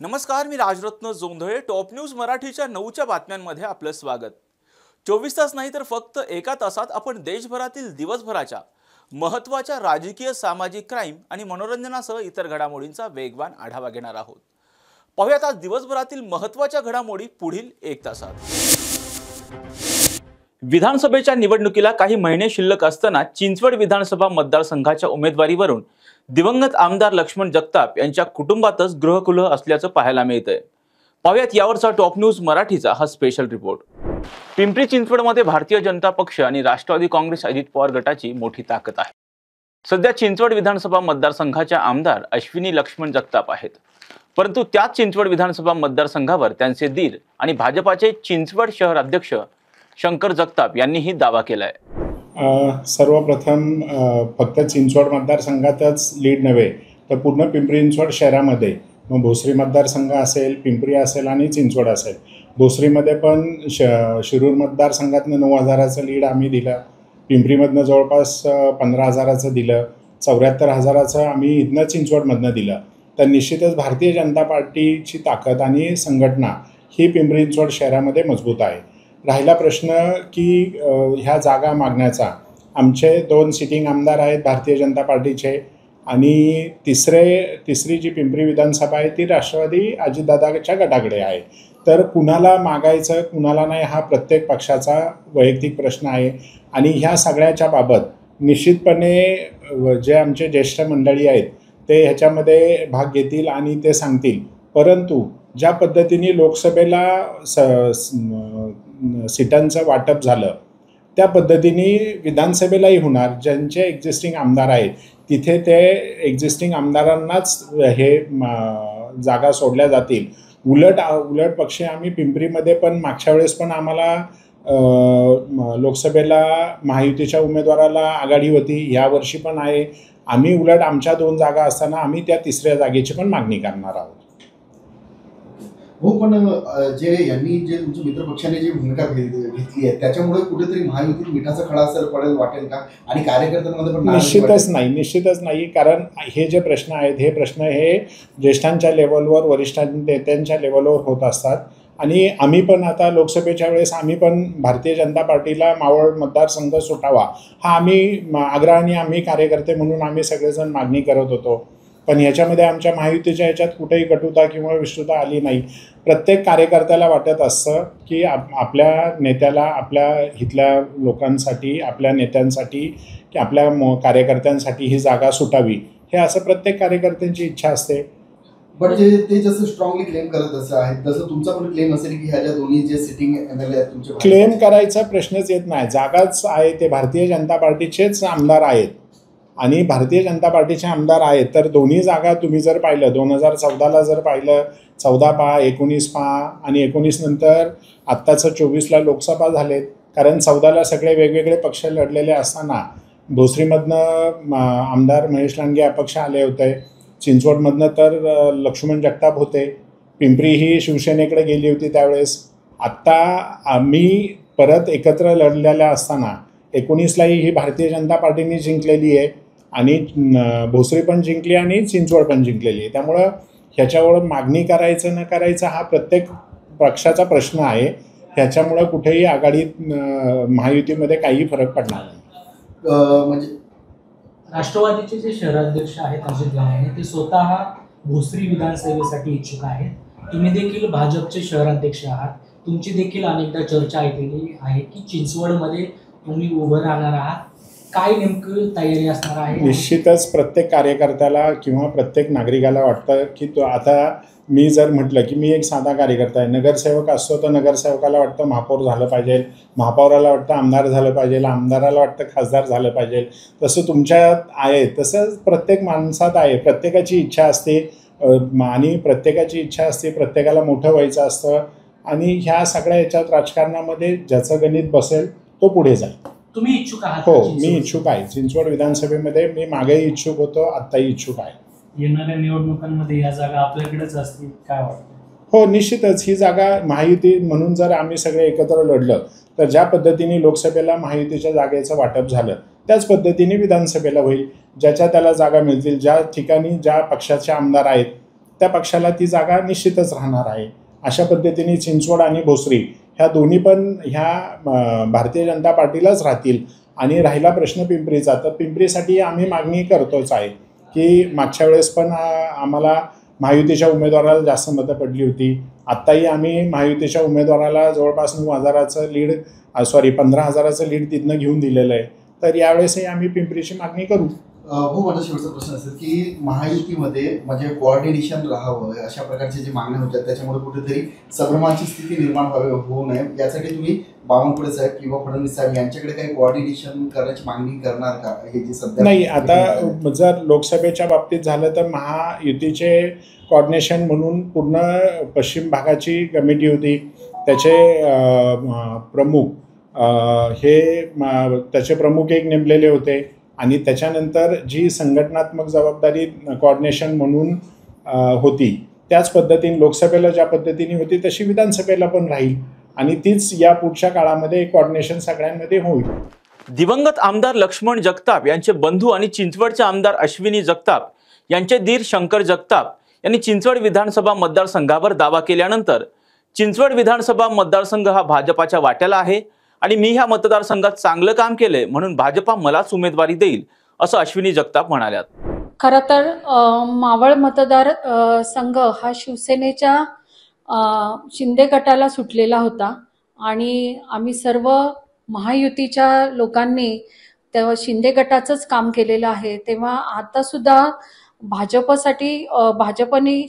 नमस्कार मी Rajratna Jondhale. Top news मराठीच्या नऊच्या बातम्यांमध्ये आपलं स्वागत. चोवीस तास नाही तर फक्त एका तासात आपण देशभरातील दिवसभराच्या महत्त्वाच्या राजकीय सामाजिक क्राईम आणि मनोरंजनासह इतर घडामोडींचा वेगवान आढावा घेणार आहोत. पाहूयात आज दिवसभरातील महत्त्वाच्या घडामोडी पुढील एक तासात. विधानसभेच्या निवडणुकीला काही महिने शिल्लक असताना चिंचवड विधानसभा मतदारसंघाच्या उमेदवारीवरून दिवंगत आमदार लक्ष्मण जगताप यांच्या कुटुंबातच गृहकुलह असल्याचं पाहायला मिळतंय. पाहुयात यावरचा टॉप न्यूज मराठीचा हा स्पेशल रिपोर्ट पिंपरी चिंचवडमध्ये भारतीय जनता पक्ष आणि राष्ट्रवादी काँग्रेस अजित पवार गटाची मोठी ताकद आहे. सध्या चिंचवड विधानसभा मतदारसंघाच्या आमदार अश्विनी लक्ष्मण जगताप आहेत. परंतु त्याच चिंचवड विधानसभा मतदारसंघावर त्यांचे दीर आणि भाजपाचे चिंचवड शहर अध्यक्ष शंकर जगताप यांनीही दावा केलाय. आहे सर्वप्रथम फक्त चिंचवड मतदारसंघातच लीड नव्हे तर पूर्ण पिंपरी चिंचवड शहरामध्ये. मग भोसरी मतदारसंघ असेल पिंपरी असेल आणि चिंचवड असेल. भोसरीमध्ये पण श शिरूर मतदारसंघातनं नऊ हजाराचं लीड आम्ही दिलं. पिंपरीमधनं जवळपास पंधरा हजाराचं दिलं. चौऱ्याहत्तर हजाराचं आम्ही इथनं चिंचवडमधनं दिलं. तर निश्चितच भारतीय जनता पार्टीची ताकद आणि संघटना ही पिंपरी चिंचवड शहरामध्ये मजबूत आहे. राहिला प्रश्न की ह्या जागा मागण्याचा. आमचे दोन सिटिंग आमदार आहेत भारतीय जनता पार्टीचे आणि तिसरे तिसरी जी पिंपरी विधानसभा आहे ती राष्ट्रवादी अजितदादाच्या गटाकडे आहे. तर कुणाला मागायचं कुणाला नाही हा प्रत्येक पक्षाचा वैयक्तिक प्रश्न आहे. आणि ह्या सगळ्याच्या बाबत निश्चितपणे जे आमचे ज्येष्ठ मंडळी आहेत ते ह्याच्यामध्ये भाग घेतील आणि ते सांगतील. परंतु ज्या पद्धतीने लोकसभेला स सीटांचं वाटप झालं त्या पद्धतीने विधानसभेलाही होणार. ज्यांचे एक्झिस्टिंग आमदार आहेत तिथे ते एक्झिस्टिंग आमदारांनाच हे जागा सोडल्या जातील. उलट उलट पक्षी आम्ही पिंपरीमध्ये पण मागच्या वेळेस पण आम्हाला लोकसभेला महायुतीच्या उमेदवाराला आघाडी होती यावर्षी पण आहे. आम्ही उलट आमच्या दोन जागा असताना आम्ही त्या तिसऱ्या जागेची पण मागणी करणार आहोत. हो पण जे यांनी जे तुमच्या मित्रपक्षाने जी भूमिका घेतली आहे त्याच्यामुळे कुठेतरी महायुतीत मिठाचा खडा असेल पडेल वाटेल का? आणि कार्यकर्त्यांमध्ये पण निश्चितच नाही निश्चितच नाही कारण हे जे प्रश्न आहेत हे प्रश्न हे ज्येष्ठांच्या लेवलवर वरिष्ठ नेत्यांच्या लेवलवर होत असतात. आणि आम्ही पण आता लोकसभेच्या वेळेस आम्ही पण भारतीय जनता पार्टीला मावळ मतदारसंघ सुटावा हा आम्ही आग्रहाने आम्ही कार्यकर्ते म्हणून आम्ही सगळेजण मागणी करत होतो. पण ह्याच्यामध्ये आमच्या महायुतीच्या ह्याच्यात कुठेही कटुता किंवा विष्णुता आली नाही. प्रत्येक कार्यकर्त्याला वाटत असतं की आप आपल्या नेत्याला आपल्या इथल्या लोकांसाठी आपल्या नेत्यांसाठी की आपल्या म कार्यकर्त्यांसाठी ही जागा सुटावी. हे असं प्रत्येक कार्यकर्त्यांची इच्छा असते. पण जे ते जसं स्ट्रॉंगली क्लेम करत असं आहे तसं तुमचा पण क्लेम असेल की ह्या ज्या दोन्ही जे सिटिंग एम एल ए आहेत तुमचे क्लेम करायचा प्रश्नच येत नाही. जागाच आहे ते भारतीय जनता पार्टीचेच आमदार आहेत. आणि भारतीय जनता पार्टीचे आमदार आहेत तर दोन्ही जागा तुम्ही जर पाहिलं दोन हजार चौदाला जर पाहिलं चौदा पहा एकोणीस पहा आणि एकोणीस नंतर आत्ताचं चोवीसला लोकसभा झालेत. कारण चौदाला सगळे वेगवेगळे पक्ष लढलेले असताना भोसरीमधनं आमदार महेश लांडगे अपक्ष आले होते. चिंचवडमधनं तर लक्ष्मण जगताप होते. पिंपरी ही शिवसेनेकडे गेली होती त्यावेळेस. आत्ता आम्ही परत एकत्र लढलेल्या असताना एकोणीसलाही ही भारतीय जनता पार्टीने जिंकलेली आहे. आणि भोसरी पण जिंकली आणि चिंचवड पण जिंकलेली. आहे त्यामुळं ह्याच्यावर मागणी करायचं न करायचं हा प्रत्येक पक्षाचा प्रश्न आहे. ह्याच्यामुळं कुठेही आघाडीत महायुतीमध्ये काही फरक पडणार नाही. म्हणजे राष्ट्रवादीचे जे शहराध्यक्ष आहेत अजित गव्हाणे ते स्वतः भोसरी विधानसभेसाठी इच्छुक आहेत. तुम्ही देखील भाजपचे शहराध्यक्ष आहात. तुमची देखील अनेकदा चर्चा ऐकलेली आहे की चिंचवडमध्ये तुम्ही उभं राहणार आहात. काय नेमकं तयारी असणार आहे? निश्चितच प्रत्येक कार्यकर्त्याला किंवा प्रत्येक नागरिकाला वाटतं की तो आता मी जर म्हटलं की मी एक साधा कार्यकर्ता आहे. नगरसेवक असतो तर नगरसेवकाला वाटतं महापौर झालं पाहिजे. महापौराला वाटतं आमदार झालं पाहिजे. आमदाराला वाटतं खासदार झालं पाहिजे. तसं तुमच्यात आहे तसंच प्रत्येक माणसात आहे. प्रत्येकाची इच्छा असते. आणि प्रत्येकाची इच्छा असते प्रत्येकाला मोठं व्हायचं असतं. आणि ह्या सगळ्या याच्यात राजकारणामध्ये ज्याचं गणित बसेल तो पुढे जाईल. तुम्ही इच्छुक आहात हो मी? इच्छुक आहे. चिंचवड विधानसभेमध्ये मी मागेही इच्छुक होतो आत्ताही इच्छुक आहे. येणाऱ्या निवडणुकांमध्ये या जागा आपल्याकडेच असतील काय वाटतं हो निश्चितच ही जागा महायुती म्हणून जर आम्ही सगळे एकत्र लढलं तर ज्या पद्धतीने लोकसभेला महायुतीच्या जागेचं वाटप झालं त्याच पद्धतीने विधानसभेला होईल. ज्याच्या त्याला जागा मिळतील ज्या ठिकाणी ज्या पक्षाचे आमदार आहेत त्या पक्षाला ती जागा निश्चितच राहणार आहे. अशा पद्धतीने चिंचवड आणि भोसरी ह्या दोन्ही पण ह्या भारतीय जनता पार्टीलाच राहतील. आणि राहिला प्रश्न पिंपरीचा. तर पिंपरीसाठी आम्ही मागणी करतोच आहे की मागच्या वेळेस पण आम्हाला महायुतीच्या उमेदवाराला जास्त मतं पडली होती. आत्ताही आम्ही महायुतीच्या उमेदवाराला जवळपास नऊ हजाराचं लीड सॉरी पंधरा हजाराचं लीड तिथनं घेऊन दिलेलं आहे. तर यावेळेसही आम्ही पिंपरीची मागणी करू. हो माझा शेवटचा प्रश्न असेल की महायुतीमध्ये म्हणजे कोऑर्डिनेशन राहावं अशा प्रकारच्या जे मागण्या होत्या त्याच्यामुळे कुठेतरी संभ्रमाची स्थिती निर्माण व्हावी होऊ नये. यासाठी तुम्ही बावनकुळे साहेब किंवा फडणवीस साहेब यांच्याकडे काही कोऑर्डिनेशन करण्याची मागणी करणार का? हे जे सध्या नाही आता जर लोकसभेच्या बाबतीत झालं तर महायुतीचे कॉर्डिनेशन म्हणून पूर्ण पश्चिम भागाची कमिटी होती. त्याचे प्रमुख हे त्याचे प्रमुख एक नेमलेले होते. आणि त्याच्यानंतर जी संघटनात्मक जबाबदारी कॉर्डिनेशन म्हणून होती त्याच पद्धतीने लोकसभेला ज्या पद्धतीने होती तशी विधानसभेला पण राहील. आणि तीच या पुढच्या काळामध्ये कॉर्डिनेशन सगळ्यांमध्ये होईल. दिवंगत आमदार लक्ष्मण जगताप यांचे बंधू आणि चिंचवडचे आमदार अश्विनी जगताप यांचे धीर शंकर जगताप यांनी चिंचवड विधानसभा मतदारसंघावर दावा केल्यानंतर चिंचवड विधानसभा मतदारसंघ हा भाजपाच्या वाट्याला आहे. आणि मी ह्या मतदारसंघात चांगलं काम केलंय म्हणून भाजपा मलाच उमेदवारी देईल असं अश्विनी जगताप म्हणाल्यात. खरं तर मावळ मतदार संघ हा शिवसेनेच्या शिंदे गटाला सुटलेला होता आणि आम्ही सर्व महायुतीच्या लोकांनी तेव्हा शिंदे गटाचंच काम केलेलं आहे. तेव्हा आता सुद्धा भाजपसाठी भाजपने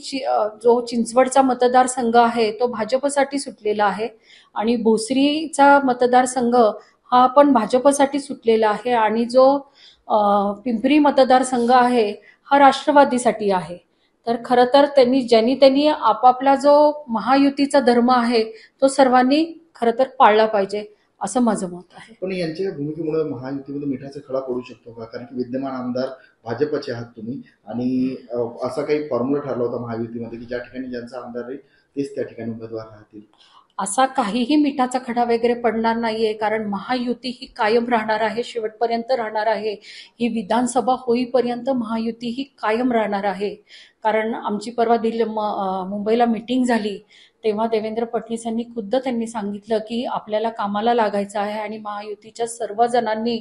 जो चिंचवडचा मतदारसंघ आहे तो भाजपसाठी सुटलेला आहे. आणि भोसरीचा मतदारसंघ हा पण भाजपसाठी सुटलेला आहे. आणि जो पिंपरी मतदारसंघ आहे हा राष्ट्रवादीसाठी आहे. तर खरं तर त्यांनी ज्यांनी त्यांनी आपापला जो महायुतीचा धर्म आहे तो सर्वांनी खरं तर पाळला पाहिजे असं माझं मत आहे. पण यांच्या भूमिकेमुळे महायुतीमध्ये मिठाचा खडा पडू शकतो का? कारण की विद्यमान आमदार भाजपचे आहात तुम्ही. आणि असा काही फॉर्म्युला ठरला होता महायुतीमध्ये की ज्या ठिकाणी ज्यांचा आमदार राहील तेच त्या ठिकाणी उमेदवार राहतील. असा काहीही मिठाचा खडा वगैरे पडणार नाहीये कारण महायुती ही कायम राहणार आहे शेवटपर्यंत राहणार आहे. ही विधानसभा होईपर्यंत महायुती ही कायम राहणार आहे. कारण आमची परवा दिल्ली मुंबईला मिटिंग झाली तेव्हा देवेंद्र फडणवीस यांनी खुद्द त्यांनी सांगितलं की आपल्याला कामाला लागायचं आहे आणि महायुतीच्या सर्व जणांनी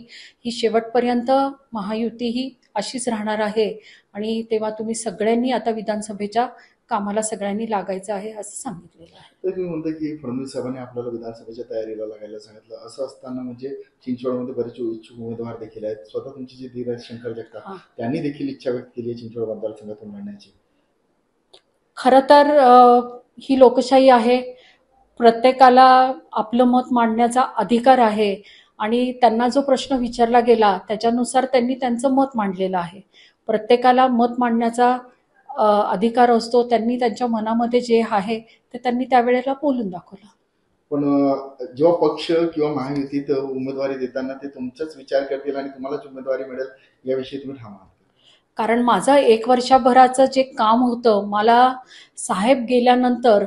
ही शेवटपर्यंत महायुती ही अशीच राहणार आहे. आणि तेव्हा तुम्ही सगळ्यांनी आता विधानसभेच्या कामाला सगळ्यांनी लागायचं आहे असं सांगितलेलं आहे. तर तुम्ही म्हणता की फडणवीस साहेबांनी आपल्याला विधानसभेच्या तयारीला लागायला सांगितलं. असं असताना म्हणजे चिंचवडमध्ये बरेच इच्छुक उमेदवार देखील आहेत. स्वतः तुमचे जे धीर आहेत शंकर जगताप. त्यांनी देखील इच्छा व्यक्त केली आहे चिंचवड मतदारसंघातून लढण्याची. खरं तर ही लोकशाही आहे. प्रत्येकाला आपलं मत मांडण्याचा अधिकार आहे. आणि त्यांना जो प्रश्न विचारला गेला त्याच्यानुसार त्यांनी त्यांचं मत मांडलेलं आहे. प्रत्येकाला मत मांडण्याचा अधिकार असतो त्यांनी त्यांच्या मनामध्ये जे आहे ते त्यांनी त्यावेळेला बोलून दाखवलं. पण जेव्हा पक्ष किंवा महायुतीत उमेदवारी देताना ते तुमचाच विचार करतील आणि तुम्हालाच उमेदवारी मिळेल याविषयी तुम्ही ठाम आहात? कारण माझं एक वर्षभराचं जे काम होतं मला साहेब गेल्यानंतर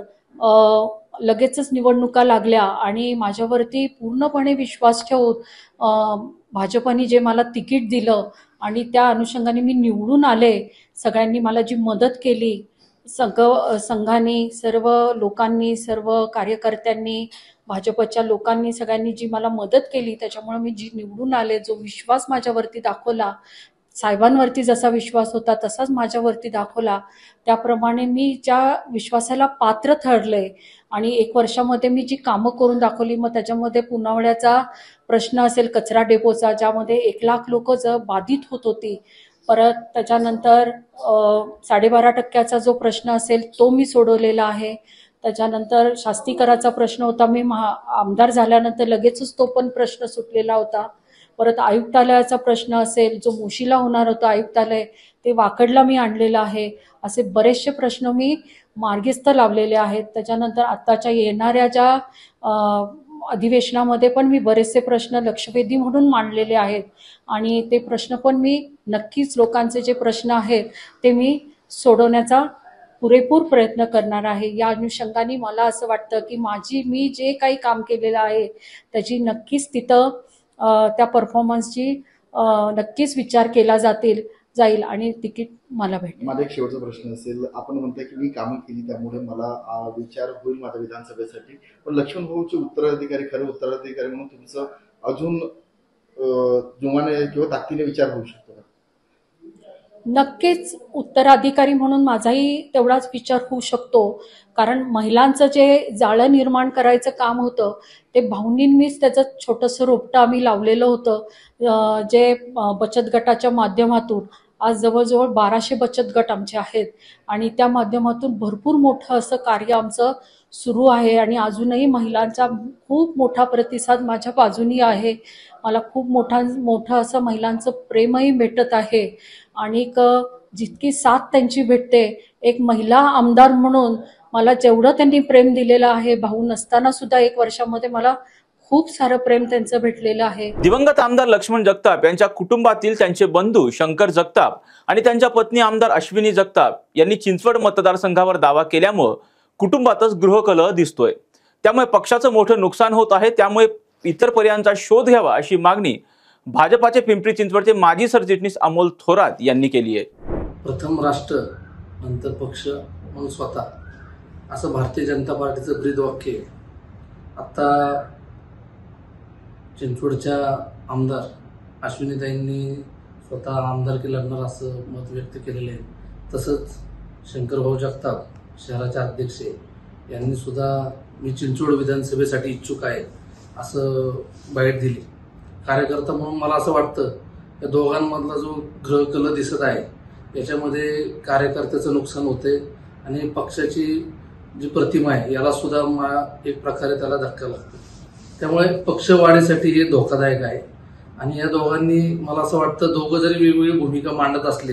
लगेचच निवडणुका लागल्या आणि माझ्यावरती पूर्णपणे विश्वास ठेवून भाजपाने भाजपने जे मला तिकीट दिलं आणि त्या अनुषंगाने मी निवडून आले सगळ्यांनी मला जी मदत केली संघ संघाने सर्व लोकांनी सर्व कार्यकर्त्यांनी भाजपच्या लोकांनी सगळ्यांनी जी मला मदत केली त्याच्यामुळे मी जी निवडून आले जो विश्वास माझ्यावरती दाखवला साहेबांवरती जसा विश्वास होता तसाच माझ्यावरती दाखवला. त्याप्रमाणे मी ज्या विश्वासाला पात्र ठरले आणि एक वर्षामध्ये मी जी कामं करून दाखवली मग त्याच्यामध्ये पुनावळ्याचा प्रश्न असेल कचरा डेपोचा ज्यामध्ये एक लाख लोक ज बाधित होत होती परत त्याच्यानंतर साडेबारा टक्क्याचा जो प्रश्न असेल तो मी सोडवलेला आहे. त्याच्यानंतर शास्तीकराचा प्रश्न होता मी महा आमदार झाल्यानंतर लगेचच तो पण प्रश्न सुटलेला होता. परत आयुक्तालयाचा प्रश्न असेल जो मुशीला होणार होता आयुक्तालय ते वाकडला मी आणलेलं आहे. असे बरेचसे प्रश्न मी मार्गस्थ लावलेले आहेत. त्याच्यानंतर आत्ताच्या येणाऱ्या ज्या अधिवेशनामध्ये पण मी बरेचसे प्रश्न लक्षवेधी म्हणून मांडलेले आहेत. आणि ते प्रश्न पण मी नक्कीच लोकांचे जे प्रश्न आहेत ते मी सोडवण्याचा पुरेपूर प्रयत्न करणार आहे. या अनुषंगाने मला असं वाटतं की माझी मी जे काही काम केलेलं आहे त्याची नक्कीच तिथं त्या परफॉर्मन्सची नक्कीच विचार केला जातील जाईल आणि तिकीट मला भेटेल. माझा एक शेवटचा प्रश्न असेल आपण म्हणताय की मी कामं केली त्यामुळे मला विचार होईल माझ्या विधानसभेसाठी पण लक्ष्मण भाऊचे उत्तराधिकारी खरे उत्तराधिकारी म्हणून तुमचं अजून अ, जुमाने किंवा ताकदीने विचार होऊ शकतो. नक्कीच उत्तराधिकारी म्हणून माझाही तेवढाच विचार होऊ शकतो. कारण महिलांचं जे जाळं निर्माण करायचं काम होतं ते भाऊनींनीच त्याचं छोटंसं रोपटं आम्ही लावलेलं होतं. जे बचत गटाच्या माध्यमातून आज जवळजवळ बाराशे बचत गट आमचे आहेत. आणि त्या माध्यमातून भरपूर मोठं असं कार्य आमचं सुरू आहे. आणि अजूनही महिलांचा खूप मोठा प्रतिसाद माझ्या बाजूनी आहे. मला खूप मोठा मोठं असं महिलांचं प्रेमही भेटत आहे. आणि जितकी साथ त्यांची भेटते एक महिला आमदार म्हणून मला जेवढं त्यांनी प्रेम दिलेलं आहे भाऊ नसताना सुद्धा एक वर्षामध्ये मला खूप सारं प्रेम त्यांचं भेटलेलं आहे. दिवंगत आमदार लक्ष्मण जगताप यांच्या कुटुंबातील त्यांचे बंधू शंकर जगताप आणि त्यांच्या पत्नी आमदार अश्विनी जगताप यांनी चिंचवड मतदारसंघावर दावा केल्यामुळं कुटुंबातच गृहकलह दिसतोय. त्यामुळे पक्षाचं मोठं नुकसान होत आहे त्यामुळे इतर पर्यायांचा शोध घ्यावा अशी मागणी भाजपाचे पिंपरी चिंचवडचे माजी सरचिटणीस अमोल थोरात यांनी केली आहे. प्रथम राष्ट्र नंतर पक्ष म्हणून स्वतः. असं भारतीय जनता पार्टीचं ब्रीदवाक्य आहे. आत्ता चिंचवडच्या आमदार अश्विनीताईंनी स्वतः आमदारकी लढणार असं मत व्यक्त केलेलं आहे. तसंच शंकरभाऊ जगताप शहराचे अध्यक्ष यांनी सुद्धा मी चिंचवड विधानसभेसाठी इच्छुक आहे असं बाईट दिली. कार्यकर्ता म्हणून मला असं वाटतं या दोघांमधला जो ग्रहकल दिसत आहे याच्यामध्ये कार्यकर्त्याचं नुकसान होते आणि पक्षाची जी प्रतिमा आहे याला सुद्धा मा- एक प्रकारे त्याला धक्का लागतो. त्यामुळे पक्षवाढीसाठी हे धोकादायक आहे. आणि या दोघांनी मला असं वाटतं दोघं जरी वेगवेगळी भूमिका मांडत असले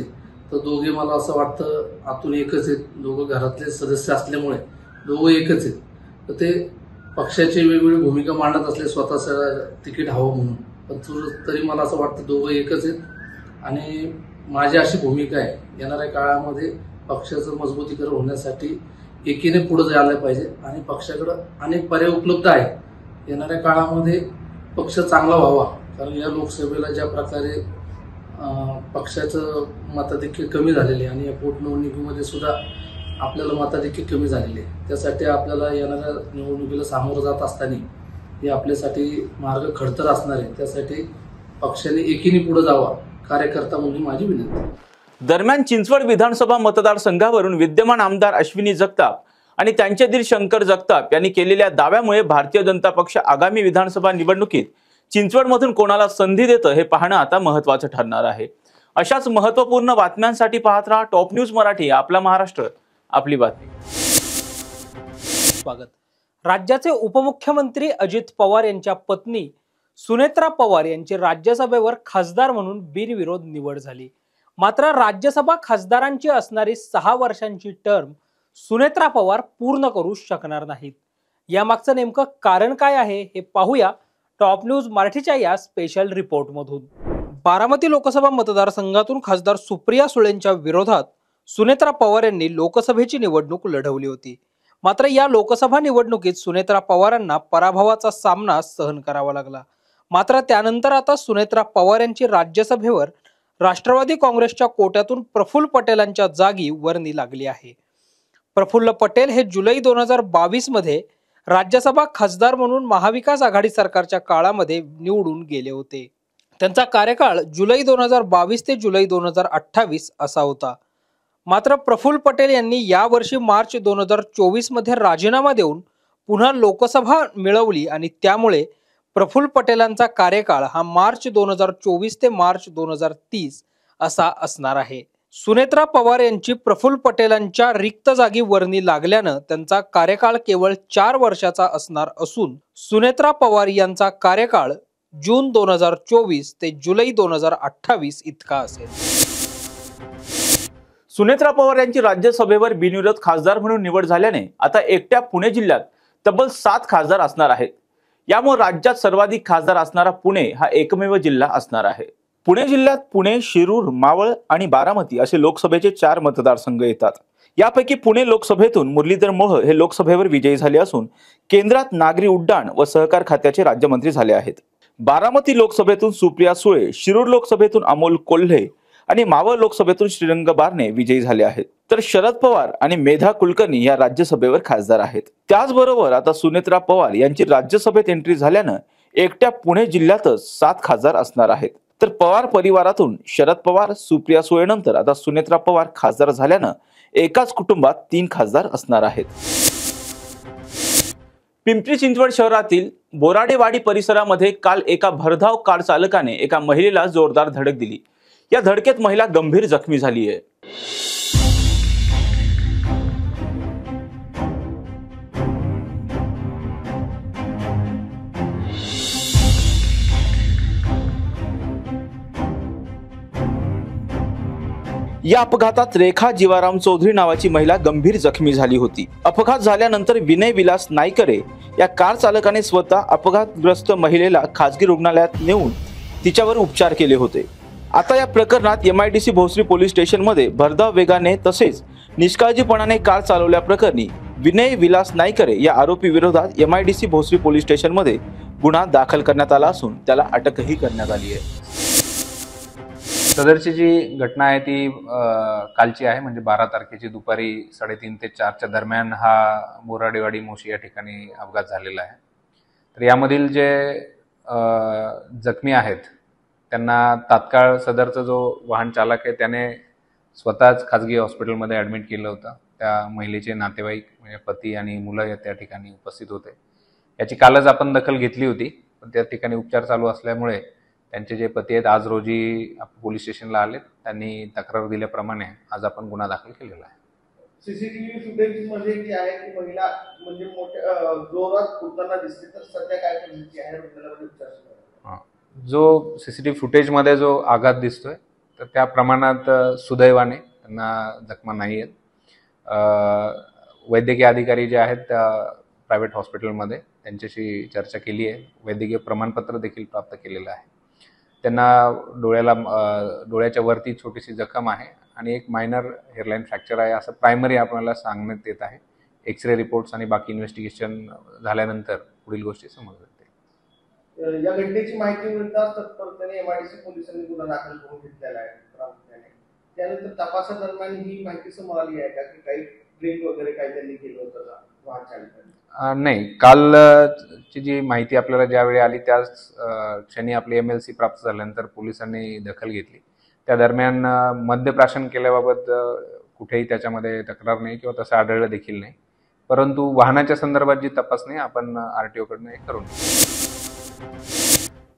तर दोघे मला असं वाटतं आतून एकच आहेत. दोघं घरातले सदस्य असल्यामुळे दोघं एकच आहेत. तर ते पक्षाची वेगवेगळी भूमिका मांडत असले स्वतः तिकीट हवं म्हणून. पण तरी मला असं वाटतं दोघं एकच आहेत आणि माझी अशी भूमिका आहे येणाऱ्या काळामध्ये पक्षाचं मजबूतीकरण होण्यासाठी एकीने पुढे जायला पाहिजे आणि पक्षाकडं अनेक पर्याय उपलब्ध आहेत येणाऱ्या काळामध्ये पक्ष चांगला व्हावा कारण या लोकसभेला ज्या प्रकारे पक्षाचं मताधिक्य कमी झालेले आणि या पोटनिवडणुकीमध्ये सुद्धा आपल्याला मताधिक्य कमी झालेले आहे. त्यासाठी आपल्याला येणाऱ्या निवडणुकीला सामोरं जात असताना हे आपल्यासाठी मार्ग खडतर असणार आहे. त्यासाठी पक्षाने एकीने पुढे जावा कार्यकर्ता म्हणून माझी विनंती दरम्यान चिंचवड विधानसभा मतदारसंघावरून विद्यमान आमदार अश्विनी जगताप आणि त्यांचे दिल शंकर जगताप यांनी केलेल्या दाव्यामुळे भारतीय जनता पक्ष आगामी विधानसभा निवडणुकीत चिंचवडमधून कोणाला संधी देतं हे पाहणं आता महत्वाचं ठरणार आहे. अशाच महत्त्वपूर्ण बातम्यांसाठी पाहत राहा टॉप न्यूज मराठी आपला महाराष्ट्र आपली बातमी. स्वागत. राज्याचे उपमुख्यमंत्री अजित पवार यांच्या पत्नी सुनेत्रा पवार यांची राज्यसभेवर खासदार म्हणून बिनविरोध निवड झाली. मात्र राज्यसभा खासदारांची असणारी सहा वर्षांची टर्म सुनेत्रा पवार पूर्ण करू शकणार नाहीत. यामागचं नेमकं कारण काय आहे हे पाहूया टॉप न्यूज मराठीच्या या स्पेशल रिपोर्टमधून बारामती लोकसभा मतदारसंघातून खासदार सुप्रिया सुळेंच्या विरोधात सुनेत्रा पवार यांनी लोकसभेची निवडणूक लढवली होती. मात्र या लोकसभा निवडणुकीत सुनेत्रा पवारांना पराभवाचा सामना सहन करावा लागला. मात्र त्यानंतर आता सुनेत्रा पवार यांची राज्यसभेवर राष्ट्रवादी काँग्रेसच्या कोट्यातून प्रफुल्ल पटेलांच्या जागी वर्णी लागली आहे. प्रफुल्ल पटेल हे जुलै दोन हजार बावीसमध्ये राज्यसभा खासदार म्हणून महाविकास आघाडी सरकारच्या काळामध्ये निवडून गेले होते. त्यांचा कार्यकाळ जुलै दोन हजार बावीस ते जुलै दोन हजार अठ्ठावीस असा होता. मात्र प्रफुल्ल पटेल यांनी यावर्षी मार्च दोन हजार चोवीसमध्ये राजीनामा देऊन पुन्हा लोकसभा मिळवली आणि त्यामुळे प्रफुल्ल पटेलांचा कार्यकाळ हा मार्च दोन हजार चोवीस ते मार्च दोन हजार तीस असा असणार आहे. सुनेत्रा पवार यांची प्रफुल्ल पटेलांच्या रिक्त जागी वर्णी लागल्यानं त्यांचा कार्यकाळ केवळ चार वर्षाचा असणार असून सुनेत्रा पवार यांचा कार्यकाळ जून दोन हजार चोवीस ते जुलै दोन हजार अठ्ठावीस इतका असेल. सुनेत्रा पवार यांची राज्यसभेवर बिनविरोध खासदार म्हणून निवड झाल्याने आता एकट्या पुणे जिल्ह्यात तब्बल सात खासदार असणार आहेत. यामुळे राज्यात सर्वाधिक खासदार असणारा पुणे हा एकमेव जिल्हा असणार आहे. पुणे जिल्ह्यात पुणे शिरूर मावळ आणि बारामती असे लोकसभेचे चार मतदारसंघ येतात. यापैकी पुणे लोकसभेतून मुरलीधर मोह हे लोकसभेवर विजयी झाले असून केंद्रात नागरी उड्डाण व सहकार खात्याचे राज्यमंत्री झाले आहेत. बारामती लोकसभेतून सुप्रिया सुळे शिरूर लोकसभेतून अमोल कोल्हे आणि मावळ लोकसभेतून श्रीरंग बारणे विजयी झाले आहेत. तर शरद पवार आणि मेधा कुलकर्णी या राज्यसभेवर खासदार आहेत. त्याचबरोबर आता सुनेत्रा पवार यांची राज्यसभेत एंट्री झाल्यानं एकट्या पुणे जिल्ह्यातच सात खासदार असणार आहेत. तर पवार परिवारातून शरद पवार सुप्रिया सुळेनंतर आता सुनेत्रा पवार खासदार झाल्यानं एकाच कुटुंबात तीन खासदार असणार आहेत. पिंपरी चिंचवड शहरातील बोराडेवाडी परिसरामध्ये काल एका भरधाव कार चालकाने एका महिलेला जोरदार धडक दिली. या धडकेत महिला गंभीर जखमी झाली आहे. या अपघातात रेखा जीवाराम चौधरी नावाची महिला गंभीर जखमी झाली होती. अपघात झाल्यानंतर विनय विलास नाईकरे या कार चालकाने स्वतः अपघातग्रस्त महिलेला खाजगी रुग्णालयात नेऊन तिच्यावर उपचार केले होते. आता या प्रकरणात M I D C Bhosari police स्टेशनमध्ये भरधाव वेगाने तसेच निष्काळजीपणाने कार चालवल्याप्रकरणी विनय विलास नाईकरे या आरोपी विरोधात M I D C Bhosari police स्टेशनमध्ये गुन्हा दाखल करण्यात आला असून त्याला अटकही करण्यात आली आहे. सदरची जी घटना आहे ती कालची आहे म्हणजे बारा तारखेची दुपारी साडेतीन ते चारच्या दरम्यान हा मोराडेवाडी मोशी या ठिकाणी अपघात झालेला आहे. तर यामधील जे जखमी आहेत त्यांना तात्काळ सदरचा जो वाहन चालक आहे त्याने स्वतःच खाजगी हॉस्पिटलमध्ये ॲडमिट केलं होतं. त्या महिलेचे नातेवाईक म्हणजे पती आणि मुलं या त्या ठिकाणी उपस्थित होते. याची कालच आपण दखल घेतली होती पण त्या ठिकाणी उपचार चालू असल्यामुळे त्यांचे जे पती आहेत आज रोजी आप- पोलीस स्टेशनला आलेत. त्यांनी तक्रार दिल्याप्रमाणे आज आपण गुन्हा दाखल केलेला आहे. सीसीटीव्ही फुटेजमध्ये जी आहे ती महिला म्हणजे मोठ्या जोरात कुदताना दिसते तर सध्या काय परिस्थिती आहे रुग्णालयामध्ये उपचार. जो सी सी टी व्ही फुटेजमध्ये जो आघात दिसतोय तर त्या प्रमाणात सुदैवाने त्यांना जखमा नाही आहेत. वैद्यकीय अधिकारी जे आहेत त्या प्रायव्हेट हॉस्पिटलमध्ये त्यांच्याशी चर्चा केली आहे. वैद्यकीय प्रमाणपत्र देखील प्राप्त केलेलं आहे. त्यांना डोळ्याला डोळ्याच्या वरती छोटीशी जखम आहे आणि एक मायनर हेअरलाईन फ्रॅक्चर आहे असं प्रायमरी आपल्याला सांगण्यात येत आहे. एक्सरे रिपोर्ट्स आणि बाकी इन्व्हेस्टिगेशन झाल्यानंतर पुढील गोष्टी समोर या घटनेची माहिती मिळताच तत्परतेने एमआयडीसी पोलिसांनी गुन्हा दाखल करून घेतलेला आहे प्रामुख्याने. त्यानंतर तपासादरम्यान ही माहिती समोर आली आहे का की काही ड्रिंक वगैरे काही त्यांनी केलं होतं का वाहन चालकाने नाही. कालची जी माहिती आपल्याला ज्यावेळी आली त्याच क्षणी आपली एम एल सी प्राप्त झाल्यानंतर पोलिसांनी दखल घेतली. त्या दरम्यान मद्यप्राशन केल्याबाबत कुठेही त्याच्यामध्ये तक्रार नाही किंवा तसं आढळलं देखील नाही. परंतु वाहनाच्या संदर्भात जी तपासणी आपण आर टी ओकडनं करून घेऊ.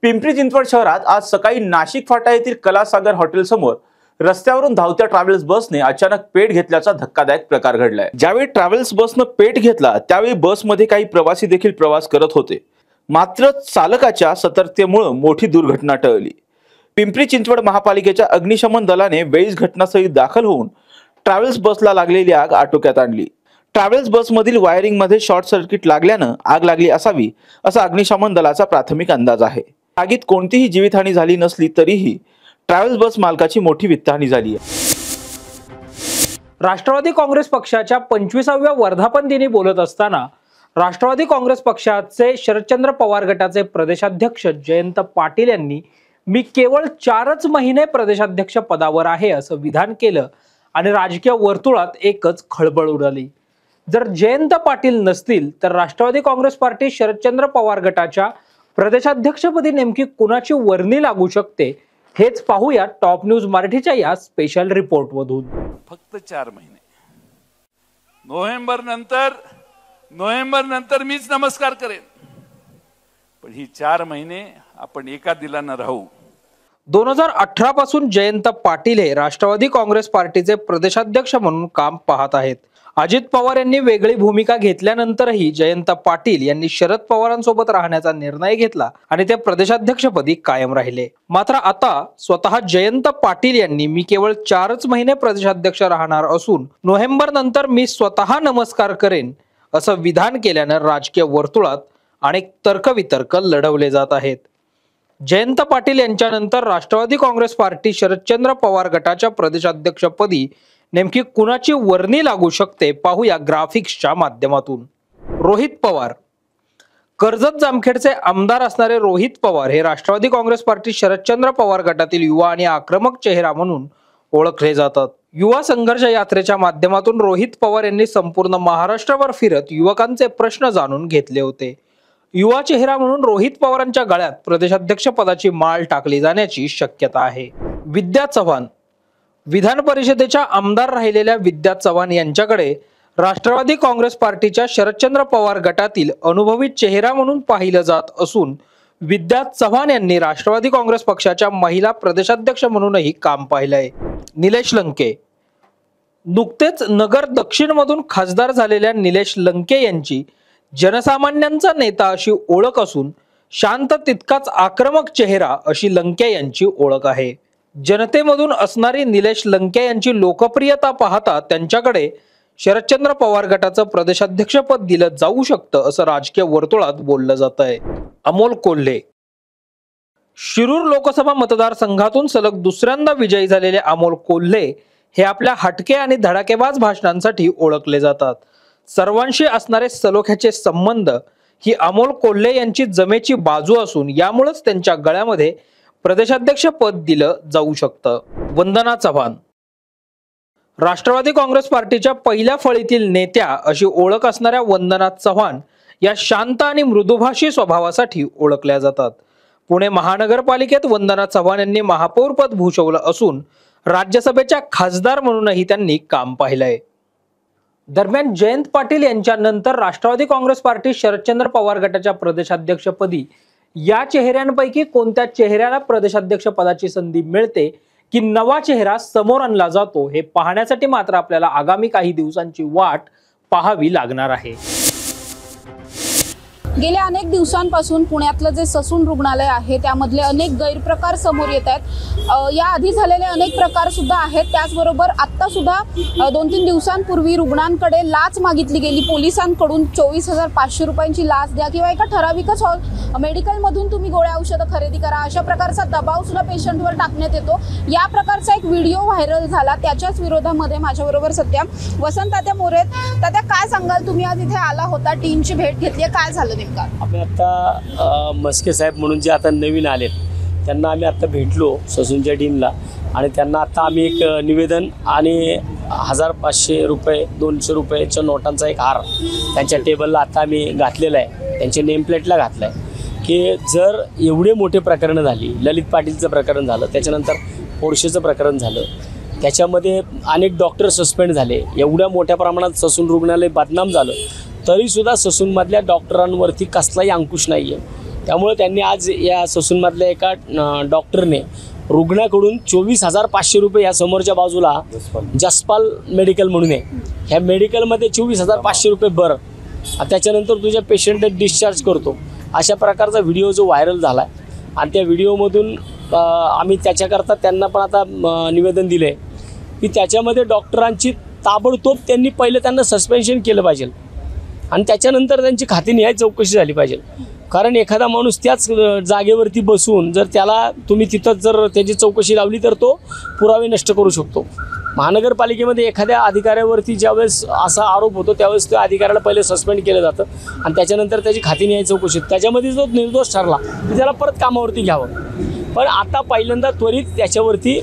पिंपरी चिंचवड शहरात आज सकाळी नाशिक फाटा येथील कलासागर हॉटेल समोर रस्त्यावरून धावत्या ट्रॅव्हल्स बसने अचानक पेट घेतल्याचा धक्कादायक प्रकार घडलाय. ज्यावेळी ट्रॅव्हल्स बसनं पेट घेतला त्यावेळी बसमध्ये काही प्रवासी देखील प्रवास करत होते. मात्र चालकाच्या सतर्कतेमुळे मोठी दुर्घटना टळली. पिंपरी चिंचवड महापालिकेच्या अग्निशमन दलाने वेळीच घटनास्थळी दाखल होऊन ट्रॅव्हल्स बसला लागलेली आग आटोक्यात आणली. ट्रॅव्हल्स बसमधील वायरिंगमध्ये शॉर्ट सर्किट लागल्यानं आग लागली असावी असा अग्निशमन दलाचा प्राथमिक अंदाज आहे. आगीत कोणतीही जीवितहानी झाली नसली तरीही ट्रॅव्हल्स बस मालकाची मोठी वित्तहानी झाली आहे. राष्ट्रवादी काँग्रेस पक्षाच्या पंचवीसाव्या वर्धापन दिनी बोलत असताना राष्ट्रवादी काँग्रेस पक्षाचे शरदचंद्र पवार गटाचे प्रदेशाध्यक्ष जयंत पाटील यांनी मी केवळ चारच महिने प्रदेशाध्यक्ष पदावर आहे असं विधान केलं आणि राजकीय वर्तुळात एकच खळबळ उडाली. जर जयंत पाटील नसतील तर राष्ट्रवादी काँग्रेस पार्टी शरदचंद्र पवार गटाच्या प्रदेशाध्यक्षपदी नेमकी कुणाची वर्णी लागू शकते हेच पाहूया टॉप न्यूज मराठीच्या या स्पेशल रिपोर्टमधून फक्त चार महिने. नोव्हेंबर नंतर नोव्हेंबर नंतर मीच नमस्कार करेन. पण ही चार महिने आपण एका दिलानं राहू. दोन हजार अठरा पासून जयंत पाटील हे राष्ट्रवादी काँग्रेस पार्टीचे प्रदेशाध्यक्ष म्हणून काम पाहत आहेत. अजित पवार यांनी वेगळी भूमिका घेतल्यानंतरही जयंत पाटील यांनी शरद पवारांसोबत राहण्याचा निर्णय घेतला आणि ते प्रदेशाध्यक्षपदी कायम राहिले. मात्र आता स्वतः जयंत पाटील यांनी मी केवळ चारच महिने प्रदेशाध्यक्ष राहणार असून नोव्हेंबर नंतर मी स्वतः नमस्कार करेन असं विधान केल्यानं राजकीय वर्तुळात अनेक तर्कवितर्क लढवले जात आहेत. जयंत पाटील यांच्यानंतर राष्ट्रवादी काँग्रेस पार्टी शरदचंद्र पवार गटाच्या प्रदेशाध्यक्षपदी नेमकी कुणाची वर्णी लागू शकते पाहूया ग्राफिक्सच्या माध्यमातून. रोहित पवार. कर्जत जामखेडचे आमदार असणारे रोहित पवार हे राष्ट्रवादी काँग्रेस पार्टी शरदचंद्र पवार गटातील युवा आणि आक्रमक चेहरा म्हणून ओळखले जातात. युवा संघर्ष यात्रेच्या माध्यमातून रोहित पवार यांनी संपूर्ण महाराष्ट्रावर फिरत युवकांचे प्रश्न जाणून घेतले होते. युवा चेहरा म्हणून रोहित पवारांच्या गळ्यात प्रदेशाध्यक्ष पदाची माळ टाकली जाण्याची शक्यता आहे. विद्या चव्हाण. विधान परिषदेच्या आमदार राहिलेल्या विद्या चव्हाण यांच्याकडे राष्ट्रवादी काँग्रेस पार्टीच्या शरदचंद्र पवार गटातील अनुभवी चेहरा म्हणून पाहिलं जात असून विद्या चव्हाण यांनी राष्ट्रवादी काँग्रेस पक्षाच्या महिला प्रदेशाध्यक्ष म्हणूनही काम पाहिलंय. निलेश लंके. नुकतेच नगर दक्षिणमधून खासदार झालेल्या निलेश लंके यांची जनसामान्यांचा नेता अशी ओळख असून शांत तितकाच आक्रमक चेहरा अशी लंके यांची ओळख आहे. जनतेमधून असणारी निलेश लंके यांची लोकप्रियता पाहता त्यांच्याकडे शरदचंद्र पवार गटाचं प्रदेशाध्यक्षपद दिलं जाऊ शकतं असं राजकीय वर्तुळात बोललं जात आहे. अमोल कोल्हे. शिरूर लोकसभा मतदारसंघातून सलग दुसऱ्यांदा विजयी झालेले अमोल कोल्हे हे आपल्या हटके आणि धडाकेबाज भाषणांसाठी ओळखले जातात. सर्वांशी असणारे सलोख्याचे संबंध ही अमोल कोल्हे यांची जमेची बाजू असून यामुळेच त्यांच्या गळ्यामध्ये प्रदेशाध्यक्ष पद दिलं जाऊ शकतं. वंदना चव्हाण. राष्ट्रवादी काँग्रेस पार्टीच्या पहिल्या फळीतील नेत्या अशी ओळख असणाऱ्या वंदना चव्हाण या शांत आणि मृदुभाषी स्वभावासाठी ओळखल्या जातात. पुणे महानगरपालिकेत वंदना चव्हाण यांनी महापौर पद भूषवलं असून राज्यसभेच्या खासदार म्हणूनही त्यांनी काम पाहिलंय. दरम्यान जयंत पाटील यांच्यानंतर राष्ट्रवादी काँग्रेस पार्टी शरदचंद्र पवार गटाच्या प्रदेशाध्यक्षपदी या चेहऱ्यांपैकी कोणत्या चेहऱ्याला प्रदेशाध्यक्ष पदाची संधी मिळते की नवा चेहरा समोर आणला जातो हे पाहण्यासाठी मात्र आपल्याला आगामी काही दिवसांची वाट पाहावी लागणार आहे. गेल्या अनेक दिवसांपासून पुण्यातलं जे ससून रुग्णालय आहे त्यामधले अनेक गैरप्रकार समोर येत आहेत. याआधी या आधी झालेले अनेक प्रकार सुद्धा आहेत. त्याचबरोबर आत्ता सुद्धा दोन तीन दिवसांपूर्वी रुग्णांकडे लाच मागितली गेली. पोलिसांकडून चोवीस हजार पाचशे रुपयांची लाच द्या किंवा एका ठराविकच हॉल मेडिकलमधून तुम्ही गोळ्या औषधं खरेदी करा. अशा प्रकारचा दबाव सुद्धा पेशंटवर टाकण्यात येतो. या प्रकारचा एक व्हिडिओ व्हायरल झाला. त्याच्याच विरोधामध्ये माझ्याबरोबर सध्या वसंत तात्या मोरेत तात्या काय सांगाल? तुम्ही आज इथे आला होता. टीमची भेट घेतली काय झालं नेमका आम्ही आता मस्के साहेब म्हणून जे आता नवीन आलेत त्यांना आम्ही आत्ता भेटलो ससूनच्या टीमला आणि त्यांना आत्ता आम्ही एक निवेदन आणि हजार पाचशे रुपये दोनशे रुपयेच्या नोटांचा एक हार त्यांच्या टेबलला आता आम्ही घातलेला आहे. त्यांच्या नेमप्लेटला घातला आहे. की जर एवढे मोठे प्रकरणं झाली ललित पाटीलचं प्रकरण झालं त्याच्यानंतर पोळशेचं प्रकरण झालं त्याच्यामध्ये अनेक डॉक्टर सस्पेंड झाले एवढ्या मोठ्या प्रमाणात ससून रुग्णालय बदनाम झालं तरीसुद्धा ससूनमधल्या डॉक्टरांवरती कसलाही अंकुश नाही आहे त्यामुळे त्यांनी आज या ससूनमधल्या एका डॉक्टरने रुग्णाकडून चोवीस हजार पाचशे रुपये या समोरच्या बाजूला जसपाल. मेडिकल म्हणून आहे ह्या मेडिकलमध्ये चोवीस हजार पाचशे रुपये बरं त्याच्यानंतर तुझ्या पेशंट डिस्चार्ज करतो. अशा प्रकारचा व्हिडिओ जो व्हायरल झाला आहे आणि त्या व्हिडिओमधून आम्ही त्याच्याकरता त्यांना पण आता निवेदन दिलं आहे की त्याच्यामध्ये डॉक्टरांची ताबडतोब त्यांनी पहिलं त्यांना सस्पेन्शन केलं पाहिजे. आणि त्याच्यानंतर त्यांची खातेनिहाय चौकशी झाली पाहिजे. कारण एखादा माणूस त्याच जागेवरती बसून जर त्याला तुम्ही तिथं जर त्याची चौकशी लावली तर तो पुरावे नष्ट करू शकतो. महानगरपालिकेमध्ये एखाद्या अधिकाऱ्यावरती ज्यावेळेस असा आरोप होतो त्यावेळेस त्या अधिकाऱ्याला पहिले सस्पेंड केलं जातं आणि त्याच्यानंतर त्याची खातेनिहाय चौकशी त्याच्यामध्ये जो निर्दोष ठरला तर त्याला परत कामावरती घ्यावं. पण आता पहिल्यांदा त्वरित त्याच्यावरती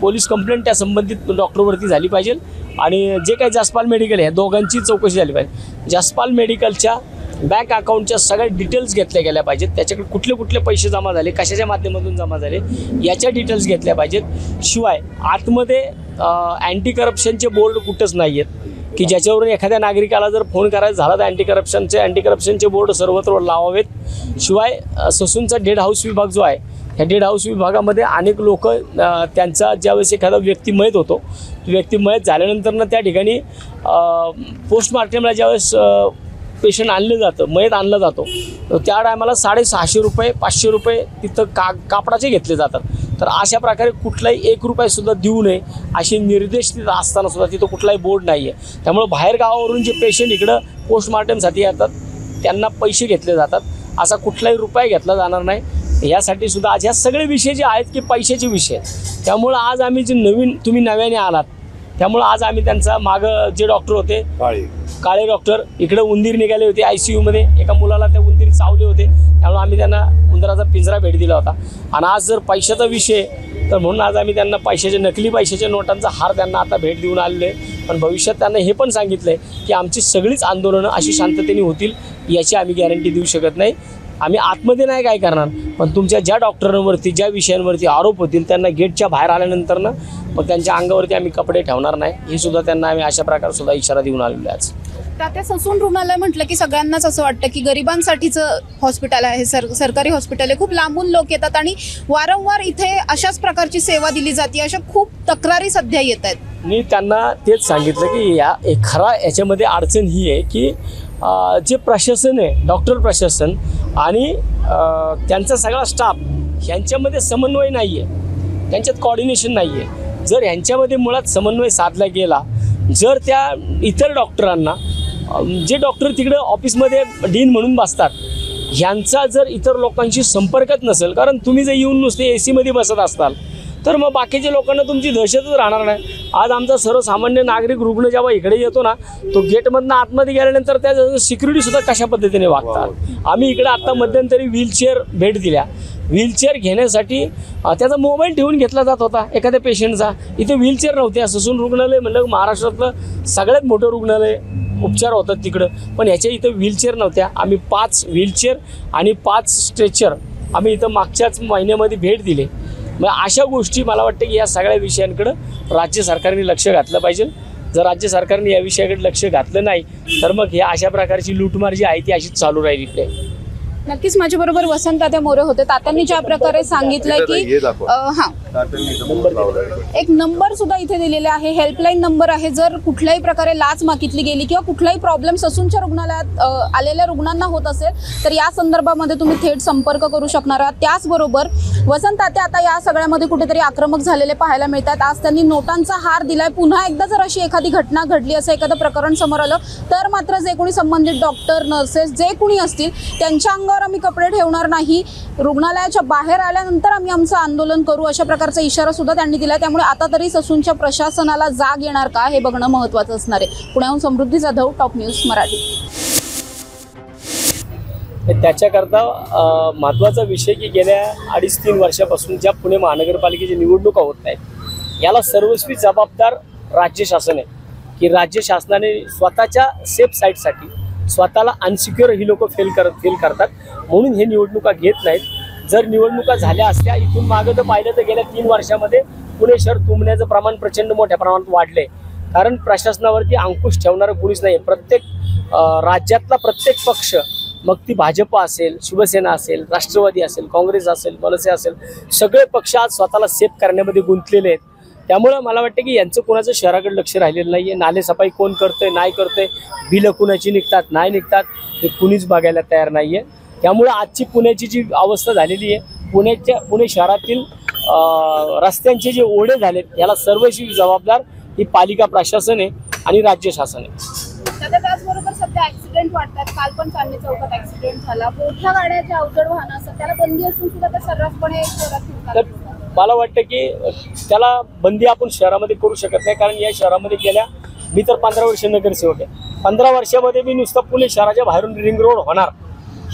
पोलीस कंप्लेंट त्या संबंधित डॉक्टरवरती झाली पाहिजे. आणि जे काही जासपाल मेडिकल आहे दोघांची चौकशी झाली पाहिजे. जसपाल मेडिकलच्या बँक अकाउंटच्या सगळ्या डिटेल्स घेतल्या गेल्या पाहिजेत. त्याच्याकडे कुठले कुठले पैसे जमा झाले कशाच्या माध्यमातून जमा झाले याच्या डिटेल्स घेतल्या पाहिजेत. शिवाय आतमध्ये अँटी करप्शनचे बोर्ड कुठंच नाही आहेत की ज्याच्यावरून एखाद्या नागरिकाला जर फोन करायचा झाला तर अँटी करप्शनचे अँटी करप्शनचे बोर्ड सर्वत्र लावावेत. शिवाय ससूनचा डेड हाऊस विभाग जो आहे ह्या डेड हाऊस विभागामध्ये अनेक लोक त्यांचा ज्यावेळेस एखादा व्यक्ती मयत होतो व्यक्ती मयत झाल्यानंतर त्या ठिकाणी पोस्टमार्टमला ज्यावेळेस पेशंट आणलं जातं मयत आणलं जातो त्या टायमाला साडेसहाशे रुपये पाचशे रुपये तिथं का कापडाचे घेतले जातात. तर अशा प्रकारे कुठलाही एक रुपयासुद्धा देऊ नये असे निर्देश तिथं असतानासुद्धा तिथं कुठलाही बोर्ड नाही आहे त्यामुळं बाहेर गावावरून जे पेशंट इकडं पोस्टमार्टमसाठी येतात त्यांना पैसे घेतले जातात. असा कुठलाही रुपया घेतला जाणार नाही. यासाठी सुद्धा आज ह्या सगळे विषय जे आहेत की पैशाचे विषय त्यामुळं आज आम्ही जे नवीन तुम्ही नव्याने आलात त्यामुळं आज आम्ही त्यांचा मागं जे डॉक्टर होते काळे. डॉक्टर इकडे उंदीर निघाले होते आय सी यूमध्ये एका मुलाला त्या उंदीर चावले होते. त्यामुळे आम्ही त्यांना उंदराचा पिंजरा भेट दिला होता. आणि आज जर पैशाचा विषय तर म्हणून आज आम्ही त्यांना पैशाचे नकली पैशाच्या नोटांचा हार त्यांना आता भेट देऊन आलेले. पण भविष्यात त्यांना हे पण सांगितलं आहे की आमची सगळीच आंदोलनं अशी शांततेने होतील याची आम्ही गॅरंटी देऊ शकत नाही. आम्ही आतमध्ये नाही काय करणार. पण तुमच्या ज्या डॉक्टरांवरती ज्या विषयांवरती आरोप होतील त्यांना गेटच्या बाहेर आल्यानंतर ना मग त्यांच्या अंगावरती आम्ही कपडे ठेवणार नाही. हे सुद्धा त्यांना आम्ही अशा प्रकारे सुद्धा इशारा देऊन आलेलो आहे आज. तात्या ससून रुग्णालय म्हटलं की सगळ्यांनाच असं वाटतं की गरिबांसाठीचं हॉस्पिटल आहे सर सरकारी हॉस्पिटल आहे. खूप लांबून लोक येतात आणि वारंवार इथे अशाच प्रकारची सेवा दिली जाते अशा खूप तक्रारी सध्या येत आहेत. मी त्यांना तेच सांगितलं की या खरा याच्यामध्ये अडचण ही आहे की जे प्रशासन आहे डॉक्टर प्रशासन आणि त्यांचा सगळा स्टाफ ह्यांच्यामध्ये समन्वय नाही आहे त्यांच्यात कॉर्डिनेशन नाही आहे जर ह्यांच्यामध्ये मुळात समन्वय साधला गेला जर त्या इतर डॉक्टरांना जे डॉक्टर तिकडे ऑफिसमध्ये डीन म्हणून बसतात ह्यांचा जर इतर लोकांशी संपर्कच नसेल कारण तुम्ही जर येऊन नुसते ए सीमध्ये बसत असताल तर मग बाकीच्या लोकांना तुमची दहशतच राहणार नाही. आज आमचा सर्वसामान्य नागरिक रुग्ण जेव्हा इकडे येतो ना तो गेटमधनं आतमध्ये गेल्यानंतर त्या सिक्युरिटीसुद्धा कशा पद्धतीने वागतात? आम्ही इकडे आत्ता मध्यंतरी व्हीलचेअर भेट दिल्या. व्हीलचेअर घेण्यासाठी त्याचा मोबाईल ठेवून घेतला जात होता एखाद्या पेशंटचा इथे व्हीलचेअर नव्हते ससून रुग्णालय म्हणलं महाराष्ट्रातलं सगळ्यात मोठं रुग्णालय उपचार होतात तिकडं. पण ह्याच्या इथं व्हीलचेअर नव्हत्या. आम्ही पाच व्हीलचेअर आणि पाच स्ट्रेचर आम्ही इथं मागच्याच महिन्यामध्ये भेट दिली. मग अशा गोष्टी मला वाटतं की या सगळ्या विषयांकडं राज्य सरकारने लक्ष घातलं पाहिजे. जर राज्य सरकारने या विषयाकडे लक्ष घातलं नाही तर मग ह्या अशा प्रकारची लूटमार जी आहे ती अशीच चालू राहील इकडे. नक्कीच माझ्याबरोबर वसंत तात्या मोरे होते. तात्यांनी ज्या प्रकारे सांगितलंय की हा एक नंबर सुद्धा इथे दिलेला आहे. हेल्पलाईन नंबर आहे. जर कुठल्याही प्रकारे लाच मागितली गेली किंवा कुठलाही प्रॉब्लेम ससूनच्या रुग्णालयात आलेल्या रुग्णांना होत असेल तर या संदर्भामध्ये तुम्ही थेट संपर्क करू शकणार आहात. त्याचबरोबर वसंत तात्या आता या सगळ्यामध्ये कुठेतरी आक्रमक झालेले पाहायला मिळतात आज त्यांनी नोटांचा हार दिलाय. पुन्हा एकदा जर अशी एखादी घटना घडली असं एखादं प्रकरण समोर आलं तर मात्र जे कोणी संबंधित डॉक्टर नर्सेस जे कोणी असतील त्यांच्या रस्त्यावर आम्ही कपडे ठेवणार नाही. रुग्णालयाच्या बाहेर आल्यानंतर आम्ही आमचं आंदोलन करू अशा प्रकारचा इशारा सुद्धा त्यांनी दिला त्यामुळे आता तरी ससूनच्या प्रशासनाला जाग येणार का हे बघणं महत्वाचं असणार आहे. पुण्याहून समृद्धी जाधव टॉप न्यूज मराठी. तर त्याच्याकरता महत्त्वाचा महत्त्वाचा विषय की गेल्या अडीच तीन वर्षापासून ज्या पुणे महानगरपालिकेची निवडणुका होत नाहीत याला सर्वस्वी जबाबदार राज्य शासन आहे. की राज्य शासनाने स्वतःच्या सेफ साईडसाठी स्वतःला अनसिक्युअर ही लोक फेल करत फेल करतात. म्हणून हे निवडणुका घेत नाहीत. जर निवडणुका झाल्या असल्या इथून मागं तर पाहिलं तर गेल्या तीन वर्षामध्ये पुणे शहर तुंबण्याचं प्रमाण प्रचंड मोठ्या प्रमाणात वाढलंय. कारण प्रशासनावरती अंकुश ठेवणारं कुणीच नाही प्रत्येक राज्यातला प्रत्येक पक्ष मग ती भाजप असेल शिवसेना असेल राष्ट्रवादी असेल काँग्रेस असेल मनसे असेल सगळे पक्ष आज स्वतःला सेफ करण्यामध्ये गुंतलेले आहेत. त्यामुळं मला वाटतं की यांचं कोणाचं शहराकडे लक्ष राहिलेलं नाही आहे नालेसफाई कोण करतंय नाही करतंय? बिलं कुणाची निघतात नाही निघतात हे कुणीच बघायला तयार नाही आहे त्यामुळं आजची पुण्याची जी अवस्था झालेली आहे पुण्याच्या पुणे शहरातील रस्त्यांचे जे ओढे झालेत याला सर्वस्वी जबाबदार ही पालिका प्रशासन आहे आणि राज्य शासन आहे. त्याचबरोबर सध्या ऍक्सिडेंट वाढतात. काल पण चांदणी चौकात ऍक्सिडेंट झाला. मोठ्या गाड्या ज्या अवजड वाहनं असतात. त्याला बंदी असून सुद्धा त्या सर्रासपणे. तर मला वाटतं की त्याला बंदी आपण शहरामध्ये करू शकत नाही कारण या शहरामध्ये गेल्या मी तर पंधरा वर्ष नगरसेवक आहे. पंधरा वर्षामध्ये मी नुसतं पुणे शहराच्या बाहेरून रिंग रोड होणार.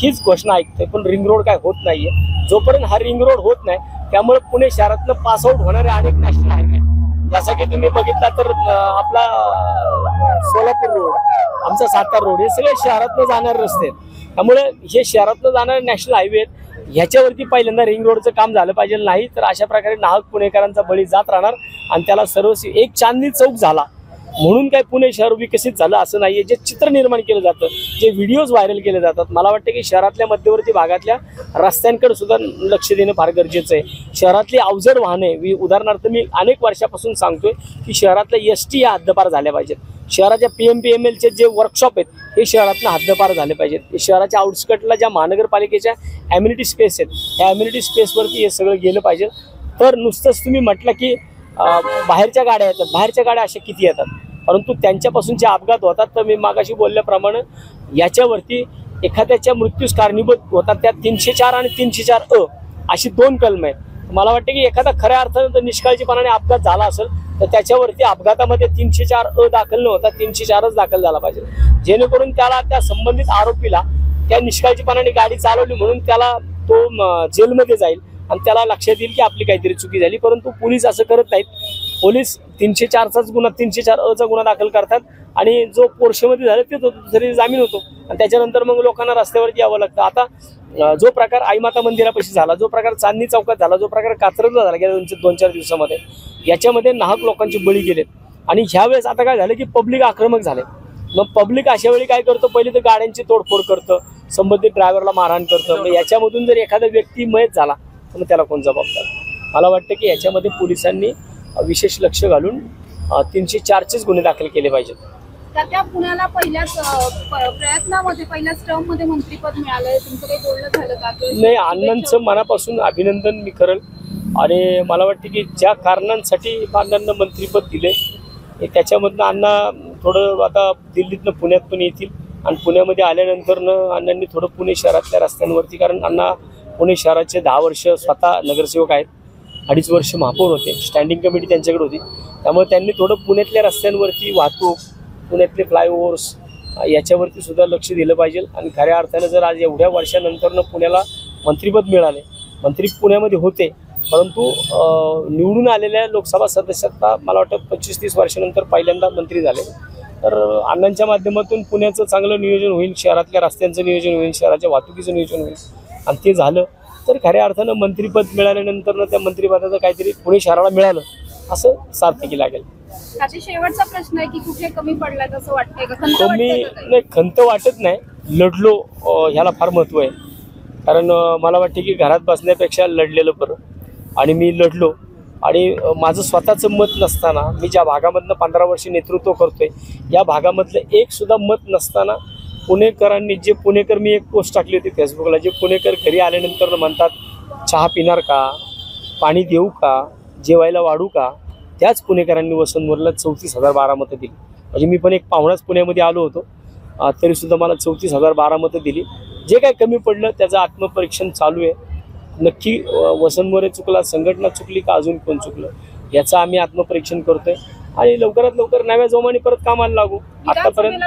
हीच घोषणा ऐकते पण रिंग रोड काय होत नाहीये. जोपर्यंत हा रिंग रोड होत नाही त्यामुळे पुणे शहरातनं पासआउट होणारे अनेक नॅशनल हायवे जसं की तुम्ही बघितला तर आपला सोलापूर रोड आमचा सातार रोड हे सगळे शहरातनं जाणारे रस्ते आहेत. त्यामुळे हे शहरातनं जाणारे नॅशनल हायवे आहेत. ह्याच्यावरती पहिल्यांदा रिंग रोडचं काम झालं पाहिजे. नाही तर अशा प्रकारे नाहक पुणेकरांचा बळी जात राहणार आणि त्याला सर्वस्वी एक चांदणी चौक झाला. म्हणून काय पुणे शहर विकसित झालं असं नाहीये. जे चित्र निर्माण केलं जातं जे व्हिडिओज व्हायरल केले जातात मला वाटतं की शहरातल्या मध्यवर्ती भागातल्या रस्त्यांकडे सुद्धा लक्ष देणं फार गरजेचं आहे. शहरातली अवजड वाहने वि- उदाहरणार्थ मी अनेक वर्षापासून सांगतोय की शहरातल्या एस टी या हद्दपार झाल्या पाहिजेत. शहराच्या पी एम पी एम एलचे जे वर्कशॉप आहेत हे शहरातनं हद्दपार झाले पाहिजेत. शहराच्या आउटस्कटला ज्या महानगरपालिकेच्या ॲम्युनिटी स्पेस आहेत ह्या ॲम्युनिटी स्पेसवरती हे सगळं गेलं पाहिजे. तर नुसतंच तुम्ही म्हटलं की बाहेरच्या गाड्या येतात. बाहेरच्या गाड्या अशा किती येतात? परंतु त्यांच्यापासून जे अपघात होतात तर मी मागाशी बोलल्याप्रमाणे याच्यावरती एखाद्याच्या मृत्यूस कारणीभूत होतात त्या तीनशे चार आणि तीनशे चार अ अशी दोन कलम आहेत. मला वाटतं की एखादा खऱ्या अर्थानं तर निष्काळजीपणाने अपघात झाला असेल तर त्याच्यावरती अपघातामध्ये तीनशे चार अ दाखल न होता तीनशे चारच दाखल झाला पाहिजे. जेणेकरून त्याला त्या संबंधित आरोपीला त्या निष्काळजीपणाने गाडी चालवली म्हणून त्याला तो जेलमध्ये जाईल आणि त्याला लक्षात येईल की आपली काहीतरी चुकी झाली. परंतु पोलीस असं करत नाहीत. पोलीस तीनशे चारचाच गुन्हा तीनशे चार अचा गुन्हा दाखल करतात. आणि जो पोर्शेमध्ये झाले ते दुसरी जामीन होतो. आणि त्याच्यानंतर मग लोकांना रस्त्यावरती यावं लागतं. आता जो प्रकार आईमाता मंदिरापाशी झाला जो प्रकार चांदणी चौकात झाला जो प्रकार कात्रजला झाला गेल्या दोनशे दोन चार दिवसामध्ये याच्यामध्ये नाहक लोकांचे बळी गेलेत. आणि ह्या वेळेस आता काय झालं की पब्लिक आक्रमक झाले. मग पब्लिक अशा वेळी काय करतं? पहिले तर गाड्यांची तोडफोड करतं संबंधित ड्रायव्हरला मारहाण करतं. मग याच्यामधून जर एखादा व्यक्ती मयत झाला तर मग त्याला कोण जबाबदार? मला वाटतं की याच्यामध्ये पोलिसांनी विशेष लक्ष घालून तीनशे चारचेच गुन्हे दाखल केले पाहिजेत. तर त्या पुण्याला पहिल्याच अ, प- प्रयत्नामध्ये पहिल्याच टर्ममध्ये मंत्रीपद मिळालंय. तुमचं काही बोलणं झालं का? किंवा नाही अण्णांचं मनापासून अभिनंदन मी करेल. आणि मला वाटतं की ज्या कारणांसाठी अण्णांना मंत्रीपद दिले त्याच्यामधनं अण्णा थोडं आता दिल्लीतनं पुण्यात पण येतील. आणि पुण्यामध्ये आल्यानंतरनं अण्णांनी थोडं पुणे शहरातल्या रस्त्यांवरती कारण अण्णा पुणे शहराचे दहा वर्ष स्वतः नगरसेवक आहेत. अडीच वर्ष महापौर होते. स्टँडिंग कमिटी त्यांच्याकडे होती. त्यामुळे त्यांनी थोडं पुण्यातल्या रस्त्यांवरती वाहतूक पुण्यातले फ्लायओव्हर्स याच्यावरती सुद्धा लक्ष दिलं पाहिजे. आणि खऱ्या अर्थानं जर आज एवढ्या वर्षानंतरनं पुण्याला मंत्रिपद मिळाले मंत्री पुण्यामध्ये होते परंतु निवडून आलेल्या लोकसभा सदस्यता मला वाटतं पंचवीस तीस वर्षानंतर पहिल्यांदा मंत्री झाले. तर अण्णांच्या माध्यमातून पुण्याचं चांगलं नियोजन होईल शहरातल्या रस्त्यांचं नियोजन होईल शहराच्या वाहतुकीचं नियोजन होईल. आणि ते झालं. तर खऱ्या अर्थानं मंत्रिपद मिळाल्यानंतर त्या मंत्रिपदाचं काहीतरी पुणे शहराला मिळालं असं सार्थकी लागेल. शेवटचा प्रश्न आहे की कुठे कमी पडलाय असं वाटतंय कमी? नाही खंत वाटत नाही. लढलो ह्याला फार महत्त्व आहे. कारण मला वाटते की घरात बसण्यापेक्षा लढलेलं बरं. आणि मी लढलो. आणि माझं स्वतःचं मत नसताना मी ज्या भागामधनं पंधरा वर्ष नेतृत्व करतोय या भागामधलं एक सुद्धा मत नसताना पुणेकरांनी जे पुणेकर मी एक पोस्ट टाकली होती फेसबुकला जे पुणेकर घरी आल्यानंतर म्हणतात चहा पिणार का? पाणी देऊ का? जेवायला वाढू का? त्याच पुणेकरांनी वसंतमोरला चौतीस हजार बारा मतं दिली. म्हणजे मी पण एक पाहुणाच पुण्यामध्ये आलो होतो. तरीसुद्धा मला चौतीस हजार बारा मतं दिली. जे काय कमी पडलं त्याचं आत्मपरीक्षण चालू आहे. नक्की वसंत मोरे चुकला संघटना चुकली का अजून कोण चुकलं? याचं आम्ही आत्मपरीक्षण करतोय. आणि लवकरात लवकर नव्या जोमाने परत कामाला लागू. आतापर्यंत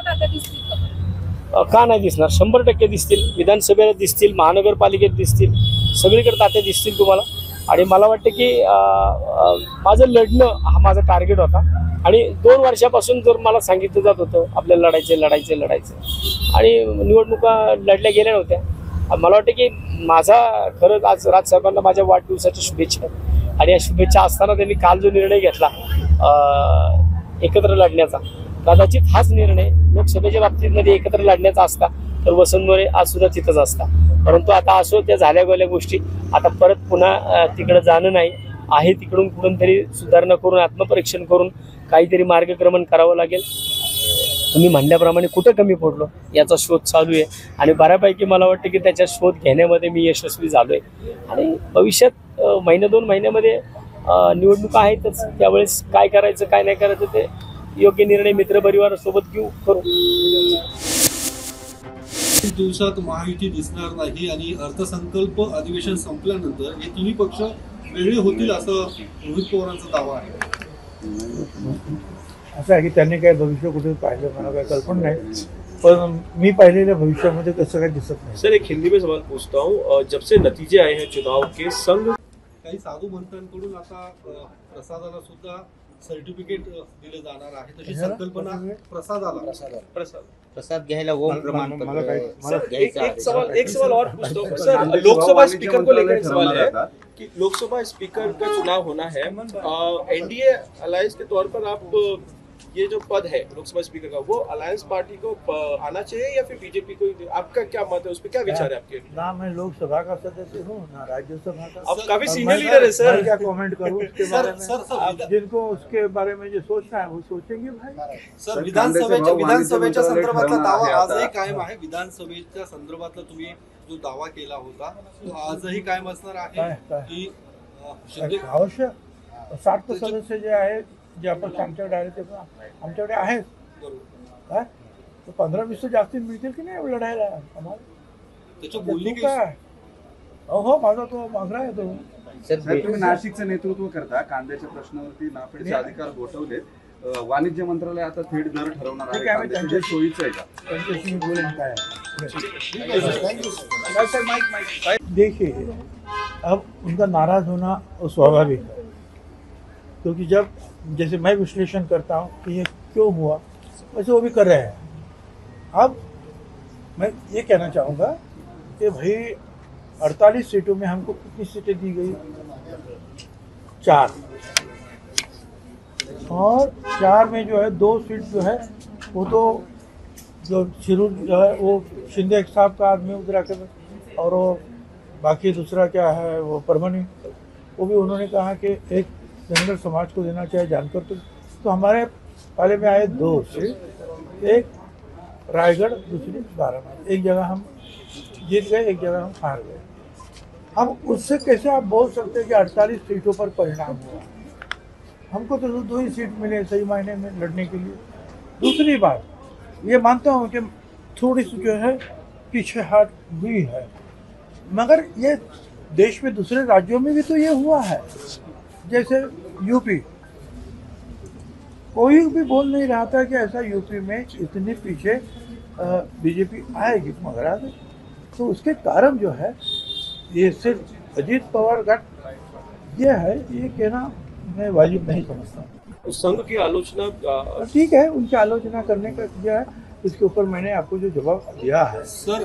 का? नाही दिसणार? शंभर टक्के दिसतील. विधानसभेला दिसतील महानगरपालिकेत दिसतील. सगळीकडे तात्या दिसतील तुम्हाला. आणि मला वाटतं की माझं लढणं हा माझा टार्गेट होता. आणि दोन वर्षापासून जर मला सांगितलं जात होतं आपल्याला लढायचे लढायचे लढायचं आणि निवडणुका लढल्या गेल्या नव्हत्या. मला वाटतं की माझा खरंच आज राजसाहेबांना माझ्या वाढदिवसाच्या शुभेच्छा. आणि या शुभेच्छा असताना त्यांनी काल जो निर्णय घेतला एकत्र लढण्याचा कदाचित हाच निर्णय लोकसभेच्या बाबतीमध्ये एकत्र लढण्याचा असता तर वसंत मोरे आज सुद्धा तिथंच असता. परंतु आता असो त्या झाल्या गेल्या गोष्टी. आता परत पुन्हा तिकडं जाणं नाही. आहे तिकडून कुठून तरी सुधारणा करून आत्मपरीक्षण करून काहीतरी मार्गक्रमण करावं लागेल. तुम्ही म्हणल्याप्रमाणे कुठं कमी पडलो याचा शोध चालू आहे. आणि बऱ्यापैकी मला वाटतं की त्याचा शोध घेण्यामध्ये मी यशस्वी झालो आहे आणि भविष्यात महिन्या दोन महिन्यामध्ये निवडणुका आहेतच. त्यावेळेस काय करायचं काय नाही करायचं ते योग्य निर्णय मित्रपरिवारासोबत घेऊ करू. दिवसात महायुती दिसणार नाही आणि अर्थसंकल्प अधिवेशन संपल्यानंतर हे तिन्ही पक्ष वेगळे होतील असं रोहित पवारांचा दावा आहे. असं आहे की त्यांनी काय भविष्य कुठे पाहिलं मला काय कल्पना नाही. पण मी पाहिलेल्या भविष्यामध्ये कसं काय दिसत नाही. सर एक हिंदी में सवाल पूछता हूँ जब से नतीजे आए हैं चुनाव के संघ काही साधू मंत्र्यांकडून आता प्रसादाला सुद्धा सर्टिफिकेट दिले जाणार आहे. तशी संकल्पना प्रसाद आला. प्रसाद प्रसाद. घ्यायला ओम प्रमाण मला काय मला सर एक, सवाल एक सवाल और पूछता. हूँ सर लोकसभा स्पीकर को लेकर सवाल है कि लोकसभा स्पीकर का चुनाव होना है। एनडीए अलायंस के तौर पर आप ये जो पद है लोकसभा स्पीकर का वो अलायंस पार्टी को आना चाहिए या फिर बीजेपी को आपका क्या मत है? उस पर क्या विचार है आपके? ना मैं लोकसभा का सदस्य हूँ ना राज्यसभा का। आप काफ़ी मैं- leader है, सर। क्या कमेंट करूँ उसके बारे में? सर, सर, आप जिनको उसके बारे में जो सोचना है वो सोचेंगे भाई। सर विधानसभेच्या विधानसभेच्या संदर्भातला दावा आजही कायम आहे. विधानसभेच्या संदर्भातला तुम्ही जो दावा केला होता तो आजही कायम असणार आहे? की शिंदे अवश्य साठ सदस्य जे आहेत जे आपण आमच्याकडे आहे ते पण आमच्याकडे आहेत. काय तर पंधरा वीस तर जास्ती मिळतील की नाही लढायला? आम्हाला? त्याच्या अहो हो माझा तो मागरा आहे तो. तुम्ही नाशिकचं नेतृत्व करता कांद्याच्या प्रश्नावरती नाफेडचे अधिकार गोठवले वाणिज्य मंत्रालय आता थेट दर ठरवणार आहे त्यांच्याशी- सोयीचं आहे का? देखिए अब उनका नाराज होना स्वाभाविक है। क्योंकि जब जैसे मैं विश्लेषण करता हूँ कि ये क्यों हुआ, वैसे वो भी कर रहे हैं। अब मैं ये कहना चाहूँगा कि भाई 48 सीटों में हमको कितनी सीटें दी गई? चार। और चार में जो है, दो सीट जो है, वो तो जो शिरूर जो है, वो शिंदे साहब का आदमी उत्तराखंड में, और वो बाकी दूसरा क्या है, वो परमनी वो भी उन्होंने कहा कि एक धनगर समाज को देना चाहिए जानकर तो तो हमारे पहले में आए दो सीट एक रायगढ़, दूसरी बारामती। एक जगह हम जीत गए, एक जगह हम हार गए। अब उससे कैसे आप बोल सकते हैं कि अड़तालीस सीटों पर परिणाम हुआ? हमको तो दो ही सीट मिले सही मायने में लड़ने के लिए। दूसरी बात, ये मानता हूँ कि थोड़ी सी जो है, पीछे हट हुई है। मगर ये देश में दूसरे राज्यों में भी तो ये हुआ है। जैसे यूपी। कोई भी बोल नहीं रहा था कि ऐसा यूपी में इतने पीछे बीजेपी आएगी मगर आ तो उसके कारण जो है ये सिर्फ़ अजीत पवार का ये है ये कहना मैं वाजिब नहीं समझता। संघ की आलोचना ठीक है उनकी आलोचना करने का जो है इसके ऊपर मैंने आपको जो जवाब दिया है। सर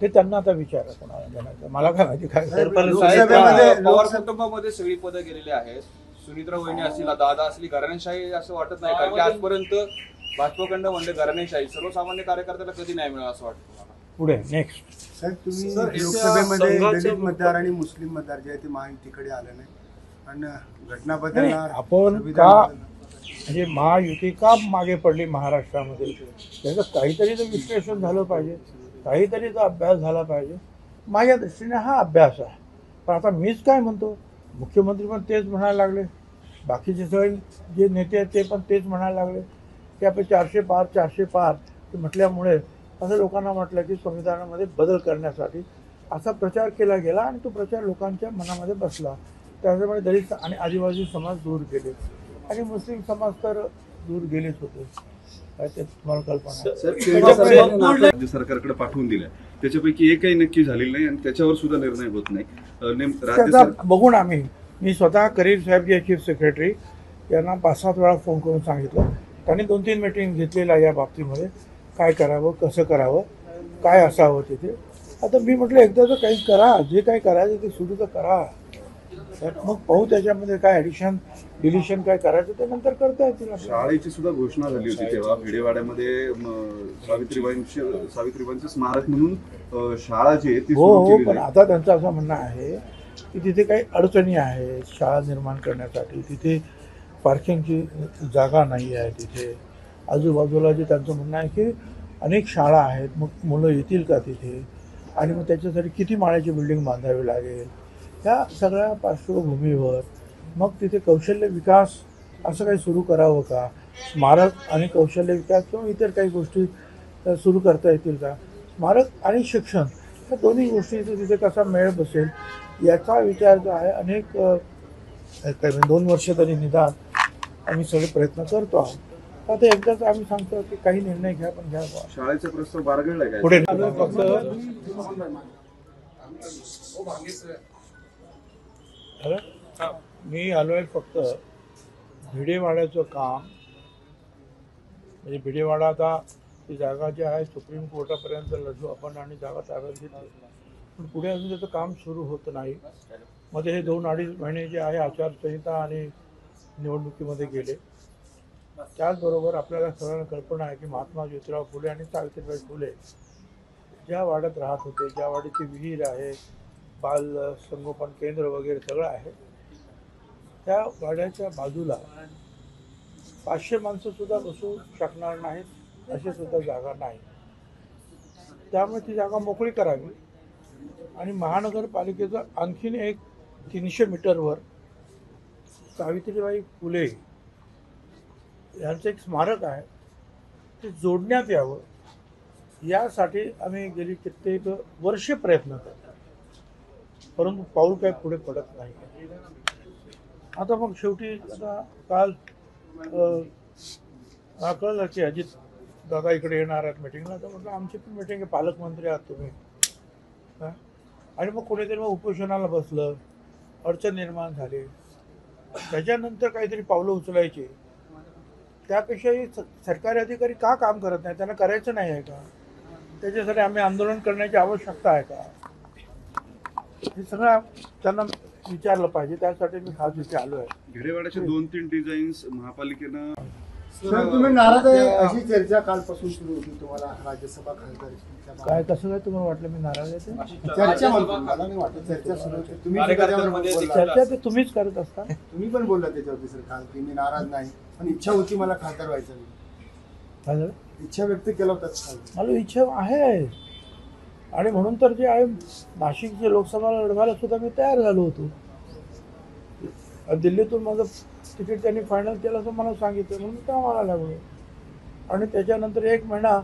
ते त्यांना आता विचारा मला काय माहिती काय लोकसभेमध्ये पवार कुटुंबामध्ये सगळी पदं गेलेली आहेत. सुनित्रा वहिनी असतील दादा असली घराणेशाही असं वाटत नाही. कारण की आजपर्यंत भाजपकडनं म्हणजे घराणेशाही सर्वसामान्य कार्यकर्त्याला कधी नाही मिळालं असं वाटतं मला. पुढे नेक्स्ट साहेब तुम्ही लोकसभेमध्ये दलित मतदार आणि मुस्लिम मतदार जे आहे ते महायुतीकडे आले नाही. आणि घटना नाही, बदलणार आपण का. म्हणजे महायुती का मागे पडली महाराष्ट्रामध्ये? त्याचं काहीतरी तर विश्लेषण झालं पाहिजे. काहीतरी तो अभ्यास झाला पाहिजे. माझ्या दृष्टीने हा अभ्यास आहे. पण आता मीच काय म्हणतो? मुख्यमंत्री पण तेच म्हणायला लागले. बाकीचे सगळे जे नेते आहेत ते पण तेच म्हणायला लागले. की आपण चारशे पार चारशे पार म्हटल्यामुळे असं लोकांना म्हटलं की संविधानामध्ये बदल करण्यासाठी असा प्रचार केला गेला आणि तो प्रचार लोकांच्या मनामध्ये बसला. त्याच्यामुळे दलित आणि आदिवासी समाज दूर गेले. आणि मुस्लिम समाज तर दूर गेलेच होते. तुम्हाला कल्पना आहे. सर, त्याच्यामुळे- राज्य सरकारकडे पाठवून दिल्या. त्याच्यापैकी एकही नक्की झालेली नाही आणि त्याच्यावर सुद्धा निर्णय होत नाही. बघून आम्ही. मी स्वतः करीर साहेब जे चीफ सेक्रेटरी यांना पाच सात वेळा फोन करून सांगितलं. त्यांनी दोन तीन मीटिंग घेतलेल्या या बाबतीमध्ये. काय करावं कसं करावं काय असावं तिथे. आता मी म्हटलं एकदा तर काही करा जे काही करायचं ते सुरू तर करा. तर मग पाहू त्याच्यामध्ये काय ॲडिशन डिलिशन काय करायचं ते नंतर करता येतील आपल्याला. शाळेची सुद्धा घोषणा झाली होती तेव्हा. भिडेवाड्यामध्ये म, सावित्रीबाईंचे सावित्रीबाईंचं स्मारक म्हणून अ, शाळा जी आहे ती हो सुरू हो केली पण जाईल. आता त्यांचं असं म्हणणं आहे की तिथे काही अडचणी आहेत. शाळा निर्माण करण्यासाठी तिथे पार्किंगची जागा नाही आहे तिथे. आजूबाजूला जे त्यांचं म्हणणं आहे की अनेक शाळा आहेत मग मुलं येतील का तिथे? आणि मग त्याच्यासाठी किती माळ्याची बिल्डिंग बांधावी लागेल? ह्या सगळ्या पार्श्वभूमीवर मग तिथे कौशल्य विकास असं काही सुरू करावं का? स्मारक आणि कौशल्य विकास किंवा इतर काही गोष्टी सुरू करता येतील का? स्मारक आणि शिक्षण या दोन्ही गोष्टीचा तिथे कसा मेळ बसेल याचा विचार जो आहे अनेक काही म्हणजे दोन वर्ष तरी निदान आम्ही सगळे प्रयत्न करतो आहोत. आता एकदाच आम्ही सांगतो की काही निर्णय घ्या पण घ्या. शाळेचा प्रस्ताव बारगळलाय काय? पुढे फक्त. हॅलो? मी आलो आहे फक्त भिडेवाड्याचं काम. म्हणजे भिडेवाडा आता ती जागा जी आहे सुप्रीम कोर्टापर्यंत लढू आपण आणि जागा ताब्यात घेतली. पण पुढे अजून त्याचं काम सुरू होत नाही. मध्ये हे दोन अडीच महिने जे आहे आचारसंहिता आणि निवडणुकीमध्ये गेले. त्याचबरोबर आपल्याला सगळ्यांना कल्पना आहे की महात्मा ज्योतिराव फुले आणि सावित्रीबाई फुले ज्या वाड्यात राहत होते ज्या वाड्याची विहीर आहे बाल संगोपन केंद्र वगैरे सगळं आहे. त्या वाड्याच्या बाजूला पाचशे माणसंसुद्धा बसू शकणार नाहीत अशी सुद्धा जागा नाही. त्यामुळे ती जागा मोकळी करावी आणि महानगरपालिकेचं आणखीन एक तीनशे मीटरवर सावित्रीबाई फुले यांचं एक स्मारक आहे. ते जोडण्यात यावं. यासाठी आम्ही गेली कित्येक वर्ष प्रयत्न करतो. परंतु पाऊल काही पुढे पडत नाही. आता मग शेवटी आता काल कळलं की अजित दादा इकडे येणार आहेत मिटिंगला तर म्हटलं आमची पण मिटिंग आहे पालकमंत्री आहात तुम्ही. आणि मग कोणीतरी मग उपोषणाला बसलं अडचण निर्माण झाली. त्याच्यानंतर काहीतरी पावलं उचलायची. त्यापेक्षाही स- सरकारी अधिकारी का काम करत नाही त्यांना करायचं नाही आहे का? त्याच्यासाठी आम्ही आंदोलन करण्याची आवश्यकता आहे का? हे सगळं त्यांना विचारलं पाहिजे. त्यासाठी मी खास इथे आलो आहे घेरेवाड्याचे दोन तीन डिझाईन्स महापालिकेनं सर तुम्ही नाराज आहे. अशी चर्चा कालपासून सुरू होती तुम्हाला राज्यसभा खासदार काय कसं काय तुम्हाला वाटलं मी नाराज आहे ते? चर्चा म्हणतो मला नाही वाटत. चर्चा सुरू होती. तुम्ही कार्यकर्त्यांमध्ये त्याच्यावर बोलला. चर्चा ते तुम्हीच करत असता. तुम्ही पण बोलला त्याच्यावरती सर काल की मी नाराज नाही. पण इच्छा होती मला खासदार व्हायचं. काय झालं? इच्छा व्यक्त केला होता मला इच्छा आहे. आणि म्हणून तर जे आहे नाशिकचे लोकसभा लढवायला सुद्धा मी तयार झालो होतो. दिल्लीतून माझं तिकीट त्यांनी फायनल केलं असं मला सांगितलं म्हणून कामाला लागलो. आणि त्याच्यानंतर एक महिना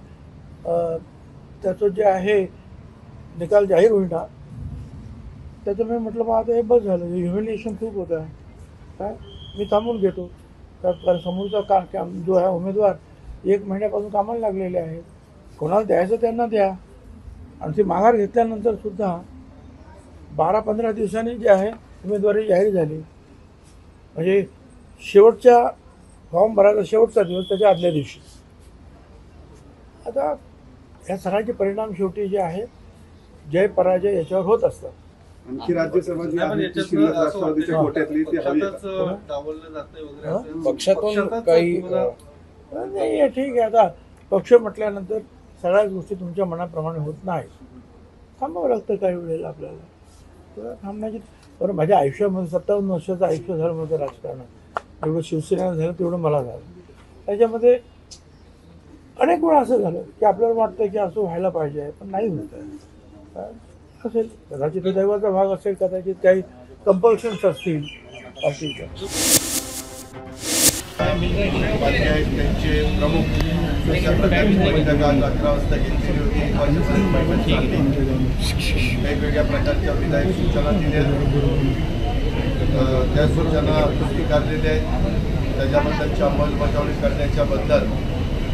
त्याचं जे आहे निकाल जाहीर होईना त्याचं मी म्हटलं मग आता हे बस झालं ह्युमिलिएशन खूप होतं आहे. काय? मी थांबून घेतो. का- कारण समोरचा का जो आहे उमेदवार एक महिन्यापासून कामाला लागलेले आहेत कोणाला द्यायचं त्यांना द्या. आणि ती माघार घेतल्यानंतर सुद्धा बारा पंधरा दिवसांनी जे आहे उमेदवारी जाहीर झाली. म्हणजे शेवटच्या फॉर्म भरायचा शेवटचा दिवस त्याच्या आदल्या दिवशी. आता या सगळ्याचे परिणाम शेवटी जे आहे जय पराजय याच्यावर होत असतात. आणखी राज्यसभा हं? पक्षातून काही, नाही ठीक आहे आता पक्ष म्हटल्यानंतर सगळ्याच गोष्टी तुमच्या मनाप्रमाणे होत नाही. थांबावं लागतं काही वेळेला आपल्याला. तेव्हा थांबण्याची बरं माझ्या आयुष्यामध्ये सत्तावन्न वर्षाचं आयुष्य झालं माझं राजकारणात एवढं शिवसेना झालं तेवढं मला झालं. त्याच्यामध्ये अनेक वेळा असं झालं की आपल्याला वाटतं की असं व्हायला पाहिजे पण नाही होत आहे. असेल. कदाचित दैवाचा भाग असेल कदाचित काही कंपल्शन्स असतील. असतील आहेत त्यांचे प्रमुख अशा प्रकारची बैठक आज अकरा वाजता घेतली होती वेगवेगळ्या प्रकारच्या विधायक सूचना दिल्या त्या सूचना स्वीकारलेल्या आहेत त्याच्याबद्दलची अंमलबजावणी करण्याच्या बद्दल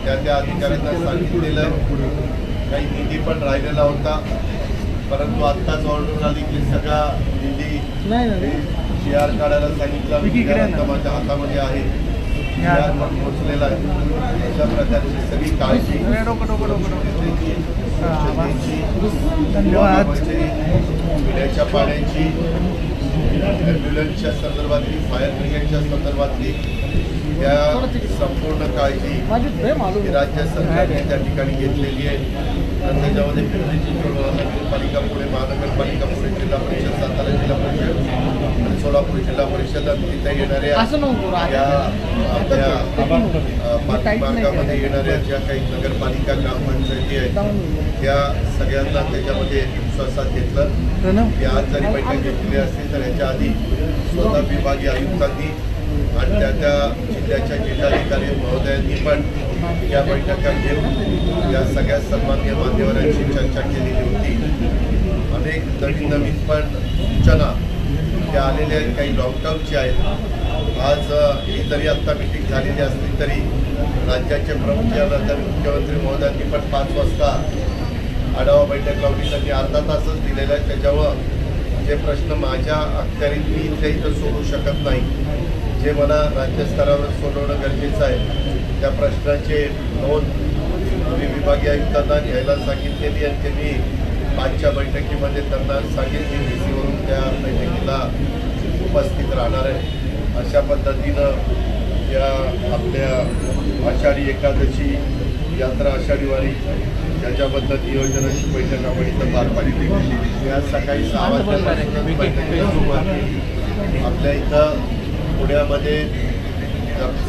त्या त्या अधिकाऱ्यांना सांगितलेलं आहे काही निधी पण राहिलेला होता परंतु आत्ताच ऑर्डर आली की सगळा निधी जी आर काढायला सांगितलं CR माझ्या हातामध्ये आहे पोचलेला आहे. अशा प्रकारची सगळी काळजी धन्यवाद. पिण्याच्या पाण्याची ॲम्ब्युलन्सच्या संदर्भातली फायर ब्रिगेडच्या संदर्भातली या संपूर्ण काळजी राज्य सरकारने त्या ठिकाणी घेतलेली आहे. तर त्याच्यामध्ये पिंपरी चिंचवड महानगरपालिका पुणे महानगरपालिका पुणे जिल्हा परिषद सातारा जिल्हा परिषद सोलापूर जिल्हा परिषद आणि तिथे येणाऱ्या या आपल्या अ, पाणी मार्गामध्ये येणाऱ्या ज्या काही नगरपालिका ग्रामपंचायती आहेत त्या सगळ्यांना त्याच्यामध्ये विश्वासात घेतलं. की आज जरी बैठक घेतलेली असली तर याच्या आधी स्वतः विभागीय आयुक्तांनी आणि त्या त्या जिल्ह्याच्या जिल्हाधिकारी महोदयांनी पण या बैठका घेऊन या सगळ्या सन्मान्य मान्यवरांची चर्चा केलेली होती. अनेक नवीन नवीन पण सूचना त्या आलेल्या आहेत काही लॉकडाऊनचे आहेत. आज ही जरी आत्ता मिटिंग झालेली असली तरी राज्याचे प्रमुख यानंतर मुख्यमंत्री महोदयांनी पण पाच वाजता आढावा बैठक लावली. त्यांनी अर्धा तासच दिलेला आहे. त्याच्यावर जे प्रश्न माझ्या अखत्यारीत मी इथे इथं सोडू शकत नाही. जे मला राज्यस्तरावर सोडवणं गरजेचं आहे त्या प्रश्नाचे नोंद विभागीय आयुक्तांना घ्यायला सांगितलेली आणि त्यांनी आजच्या बैठकीमध्ये त्यांना सांगितली डी सीवरून त्या बैठकीला उपस्थित राहणार आहे अशा पद्धतीनं या आपल्या आषाढी एकादशी यात्रा आषाढी वारी त्याच्याबद्दल नियोजनाची बैठक आपण इथं पार पाडली. आज सकाळी सहा वाजल्यापासून बैठकीला सुरुवात केली. आपल्या इथं पुण्यामध्ये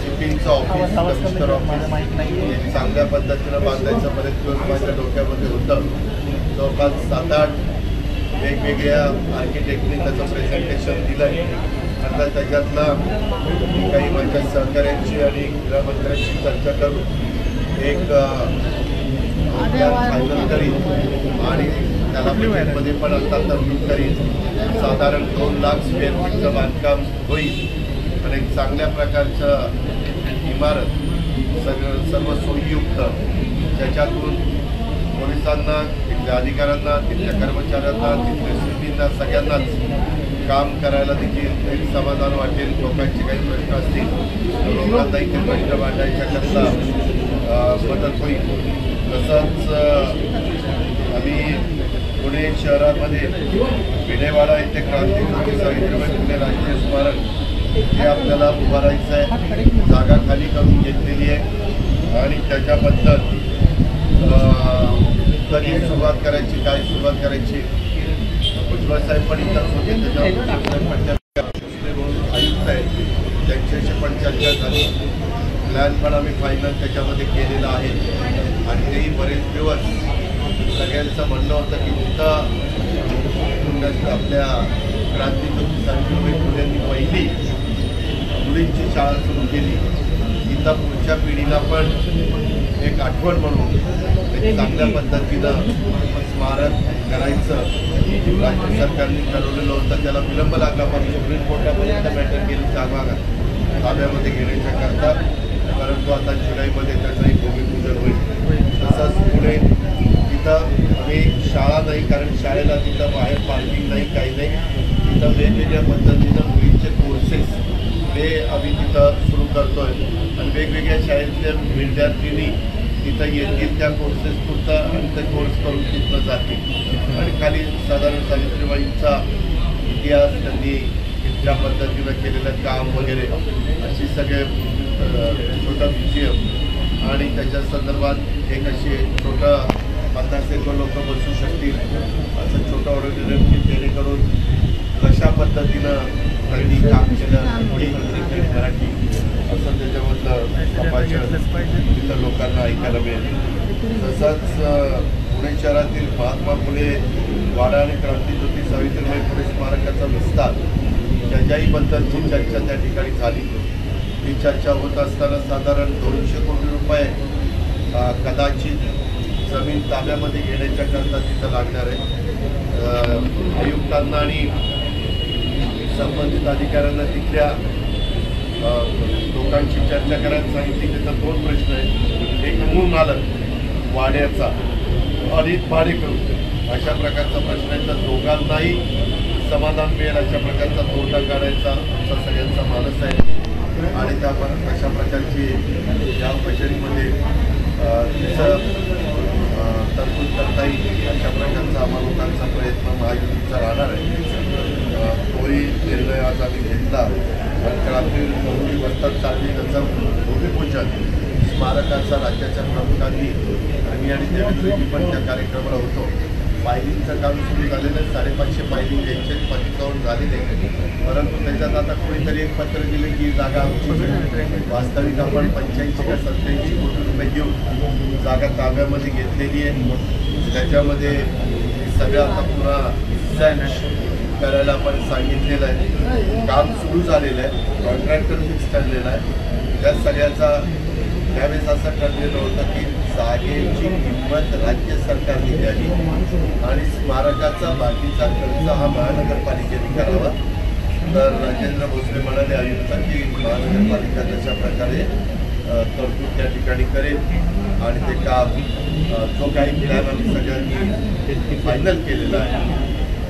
सिपिंगचं ऑफिस कमिशनर ऑफिस चांगल्या पद्धतीनं बांधायचं बरेच दिवस माझ्या डोक्यामध्ये होतं. जवळपास सात आठ वेगवेगळ्या आर्किटेक्टनी त्याचं प्रेझेंटेशन दिलं आहे आता त्याच्यातला काही माझ्या सहकाऱ्यांची आणि गृहमंत्र्यांशी चर्चा करून एक फायनल करीन आणि त्याला बजेटमध्ये पण आता तरतूद करीन. साधारण दोन लाख स्क्वेअर फीटचं बांधकाम होईल. आणि एक चांगल्या प्रकारचं इमारत सगळं सर्व सोयीयुक्त ज्याच्यातून पोलिसांना तिथल्या अधिकाऱ्यांना तिथल्या कर्मचाऱ्यांना तिथल्या सिद्धींना सगळ्यांनाच काम करायला देखील एक समाधान वाटेल. लोकांचे काही प्रश्न असतील तर लोकांनाही ते प्रश्न मांडायच्याकरता मदत होईल. तसंच आम्ही पुणे शहरामध्ये विडेवाडा येथे क्रांती सावित्रीबाई पुणे राष्ट्रीय स्मारक हे आपल्याला उभारायचं आहे जागा खाली करून घेतलेली आहे. आणि त्याच्याबद्दल कधी सुरुवात करायची काय सुरुवात करायची? भुजबळ साहेब पण इतर होते त्याच्यावर पण म्हणून आयुक्त आहेत. त्यांच्याशी पण चर्चा झाली. प्लॅन पण आम्ही फायनल त्याच्यामध्ये केलेला आहे. आणि तेही बरेच दिवस सगळ्यांचं म्हणणं होतं की जिथं आपल्या क्रांतीज्योती सावित्रीबाई फुलेंनी पहिली मुलींची शाळा सुरू केली तिथं पुढच्या पिढीला पण एक आठवण म्हणून एक चांगल्या पद्धतीनं स्मारक करायचं. राज्य सरकारने ठरवलेलं होतं त्याला विलंब लागला पण सुप्रीम कोर्टापर्यंत मॅटर गेली जागा ताब्यामध्ये घेण्याच्या करता परंतु आता जुलैमध्ये त्याचंही भूमिपूजन होईल. तसंच पुढे तिथं आम्ही शाळा नाही कारण शाळेला तिथं बाहेर पार्किंग नाही काही नाही. तिथं वेगवेगळ्या पद्धतीनं मुलींचे कोर्सेस ते आम्ही तिथं करतो आहे आणि वेगवेगळ्या शाळेतल्या विद्यार्थ्यांनी तिथं येतील त्या कोर्सेस पुरता आणि ते कोर्स करून तिथं जातील. आणि खाली साधारण सावित्रीबाईंचा इतिहास त्यांनी त्या पद्धतीनं केलेलं काम वगैरे अशी सगळे छोटा छोटं म्युझियम आणि त्याच्या संदर्भात एक असे छोटं पन्नास एक लोक बसू शकतील असं छोटं ऑडिटोरियम की जेणेकरून कशा पद्धतीनं त्यांनी काम केलं मराठी. असं त्याच्यामधलं संभाषण तिथं लोकांना ऐकायला मिळेल. तसंच पुणे शहरातील महात्मा फुले वाडा आणि क्रांतीज्योती सावित्रीबाई फुले स्मारकाचा विस्तार त्याच्याहीबद्दलची चर्चा त्या ठिकाणी झाली. ही चर्चा होत असताना साधारण दोनशे कोटी रुपये कदाचित जमीन ताब्यामध्ये घेण्याच्याकरता तिथं लागणार आहे. आयुक्तांना आणि संबंधित अधिकाऱ्यांना तिथल्या लोकांशी चर्चा करायला सांगितली त्याचा दोन प्रश्न आहेत. एक मूळ मालक वाड्याचा आणि भाडेकरू अशा प्रकारचा प्रश्न आहे तर दोघांनाही समाधान मिळेल अशा प्रकारचा तोटा काढायचा आमचा सगळ्यांचा मानस आहे. आणि त्या पर- अशा प्रकारची या कचेरीमध्ये तिचं तरतूद करता येईल अशा प्रकारचा आम्हा लोकांचा प्रयत्न महायुतीचा राहणार आहे. तोही निर्णय आज आम्ही घेतला. आणि क्रांती मोठी बसतात चालली त्याचं भूमिपूजन स्मारकाचा राज्याच्या प्रमुखांनी आणि आणि देवेंद्रजी पण त्या कार्यक्रमाला होतो. पायलिंगचं काम सुरू झालेलं आहे. साडेपाचशे फायलिंग द्यायचे पंचावन्न झालेले परंतु त्याच्यात आता कोणीतरी एक पत्र दिले की जागा वास्तविक आपण पंच्याऐंशी का सत्याऐंशी कोटी रुपये देऊन जागा ताब्यामध्ये घेतलेली आहे. त्याच्यामध्ये सगळं आता पुन्हा करायला आपण सांगितलेलं आहे. काम सुरू झालेलं आहे. कॉन्ट्रॅक्टर फिक्स ठरलेला आहे. त्या सगळ्याचा त्यावेळेस असं ठरलेलं होतं की जागेची किंमत राज्य सरकारने द्यावी आणि स्मारकाचा बाकीचा खर्च हा महानगरपालिकेने करावा. तर राजेंद्र भोसले म्हणाले आयुक्त की महानगरपालिका तशा प्रकारे तरतूद त्या ठिकाणी करेल आणि ते काम जो काही प्लॅन आम्ही सगळ्यांनी फायनल केलेला आहे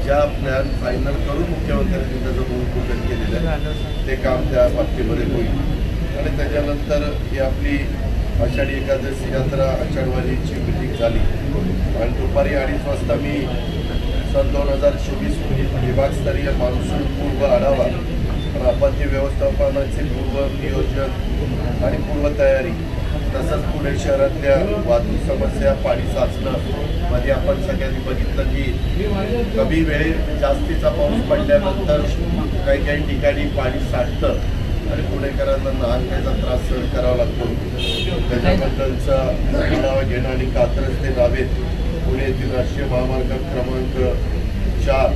ज्या प्लॅन फायनल करून मुख्यमंत्र्यांनी त्याचं भूमिपूजन केलेलं आहे ते काम त्या बाबतीमध्ये होईल. आणि त्याच्यानंतर ही आपली आषाढी एकादशी यात्रा आषाढवाडीची मिटिंग झाली. आणि दुपारी अडीच वाजता मी सन दोन हजार चोवीस विभागस्तरीय मान्सून पूर्व आढावा आपत्ती व्यवस्थापनाचे पूर्व नियोजन आणि पूर्वतयारी तसंच पुणे शहरातल्या वाहतूक समस्या पाणी साचणं मध्ये आपण सगळ्यांनी बघितलं की कमी वेळेत जास्तीचा पाऊस पडल्यानंतर काही काही ठिकाणी पाणी साठतं आणि पुणेकरांना नाहकाचा त्रास सहन करावा लागतो. त्याच्याबद्दलचा आढावा घेणं आणि कात्रज ते नावेत पुणे येथील राष्ट्रीय महामार्ग क्रमांक चार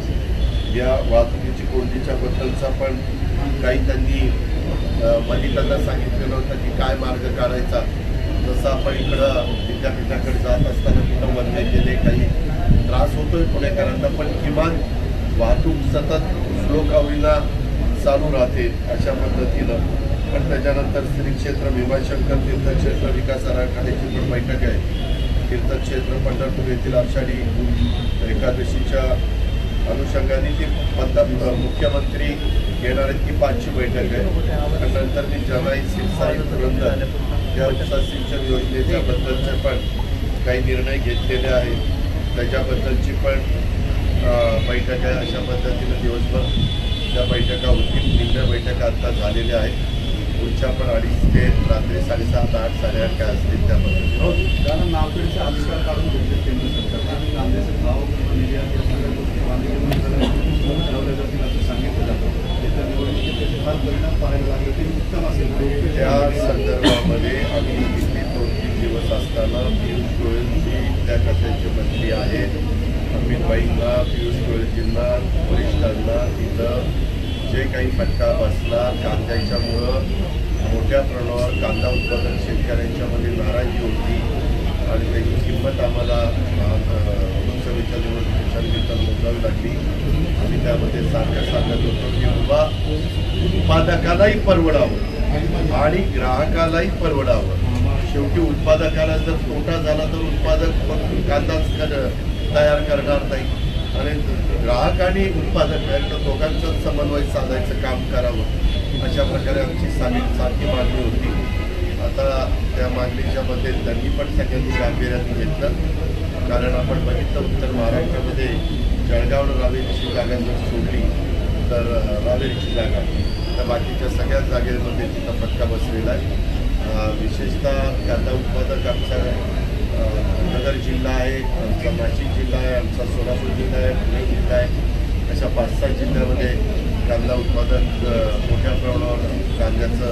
या वाहतुकीची कोंडीच्या बद्दलचा पण काही त्यांनी अ, मलिकांना सांगितलेलं होतं की काय मार्ग काढायचा. जसं आपण इकडं विद्यापीठाकडे जात असताना कुठं बंद गेले काही त्रास होतोय पुणेकरांना पण किमान वाहतूक सतत श्लोकावळीला चालू राहते अशा पद्धतीनं. पण त्याच्यानंतर श्री क्षेत्र भीमाशंकर तीर्थक्षेत्र विकास आराखड्याची पण बैठक आहे. तीर्थक्षेत्र पंढरपूर येथील आषाढी एकादशीच्या अनुषंगाने ती पंत मुख्यमंत्री घेणार आहेत ती पाचची बैठक आहे. नंतर मी जनाई शिवसाई पुरंदर या उपसा सिंचन योजनेच्या बद्दलचे पण काही निर्णय घेतलेले आहेत. त्याच्याबद्दलची पण बैठक आहे. अशा पद्धतीनं दिवसभर त्या बैठका होतील. तीन बैठका आता झालेल्या आहेत. पुढच्या पण अडीच ते रात्री साडेसात आठ साडेआठ काय असतील त्या हो कारण नावपेडचे आविष्कार काढून घेतले केंद्र सरकारने आणि कांद्याचे भाव निर्यात या सगळ्या गोष्टी वाढलेल्या ठरवल्या जातील असं सांगितलं जातं. त्याचे फार परिणाम पाहायला लागले ते उत्तम असेल त्या संदर्भामध्ये आम्ही इथे दोन तीन दिवस असताना पियुष गोयलजी त्या खात्याचे मंत्री आहेत. अमितबाईंना पियुष गोयलजींना वरिष्ठांना तिथं जे काही फटका बसला कांद्याच्यामुळं मोठ्या प्रमाणावर कांदा उत्पादक शेतकऱ्यांच्यामध्ये नाराजी होती. आणि त्याची किंमत आम्हाला लोकसभेच्या निवडणुकीच्या निमित्तानं मोजावी लागली. आम्ही त्यामध्ये सारखं सांगत होतो की बाबा उत्पादकालाही परवडावं आणि ग्राहकालाही परवडावं. शेवटी उत्पादकाला जर तोटा झाला तर उत्पादक फक्त कांदाच तयार करणार नाही. आणि ग्राहक आणि उत्पादक यांच्या दोघांचं समन्वय साधायचं काम करावं अशा प्रकारे आमची सारी सारखी मागणी होती. आता त्या मागणीच्या मध्ये त्यांनी पण सगळ्यांनी गांभीर्यात घेतलं. कारण आपण बघितलं उत्तर महाराष्ट्रामध्ये जळगाव रावेरीची जागा जर सोडली तर रावेरीची जागा. तर बाकीच्या सगळ्या जागेमध्ये तिथं फटका बसलेला आहे. विशेषतः कांदा उत्पादक आमचा नगर जिल्हा आहे आमचा नाशिक जिल्हा आहे आमचा सोलापूर जिल्हा आहे पुणे जिल्हा आहे. अशा पाच सहा जिल्ह्यामध्ये कांदा उत्पादक मोठ्या प्रमाणावर कांद्याचं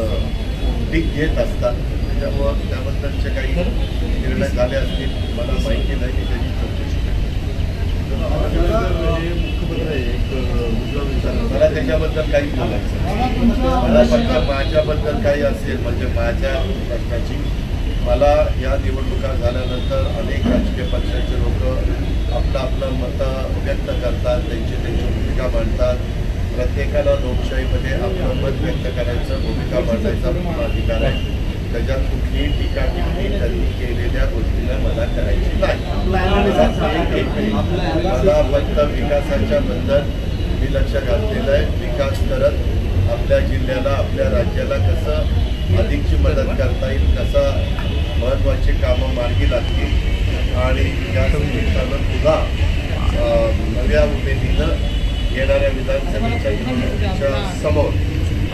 पीक घेत असतात. त्याच्यामुळं त्याबद्दलचे काही निर्णय झाले असतील मला माहिती नाही की त्याची चौकशी मला त्याच्याबद्दल काही बोलायचं मला फक्त माझ्याबद्दल काही असेल म्हणजे माझ्या प्रश्नाची. मला या निवडणुका झाल्यानंतर अनेक राजकीय पक्षाचे लोक आपलं आपलं मतं व्यक्त करतात त्यांची त्यांची भूमिका मांडतात. प्रत्येकाला लोकशाहीमध्ये आपलं मत व्यक्त करायचं भूमिका मांडायचा पूर्ण अधिकार आहे. त्याच्यात कुठलीही टीका टिप्पणी त्यांनी केलेल्या गोष्टीला मला करायची नाही. मला फक्त विकासाच्या बद्दल मी लक्ष घातलेलं आहे. विकास करत आपल्या जिल्ह्याला आपल्या राज्याला कसं अधिकची मदत करता येईल कसं महत्त्वाची कामं मार्गी लागतील आणि या निमित्तानं पुन्हा नव्या उमेदीनं येणाऱ्या विधानसभेच्या समोर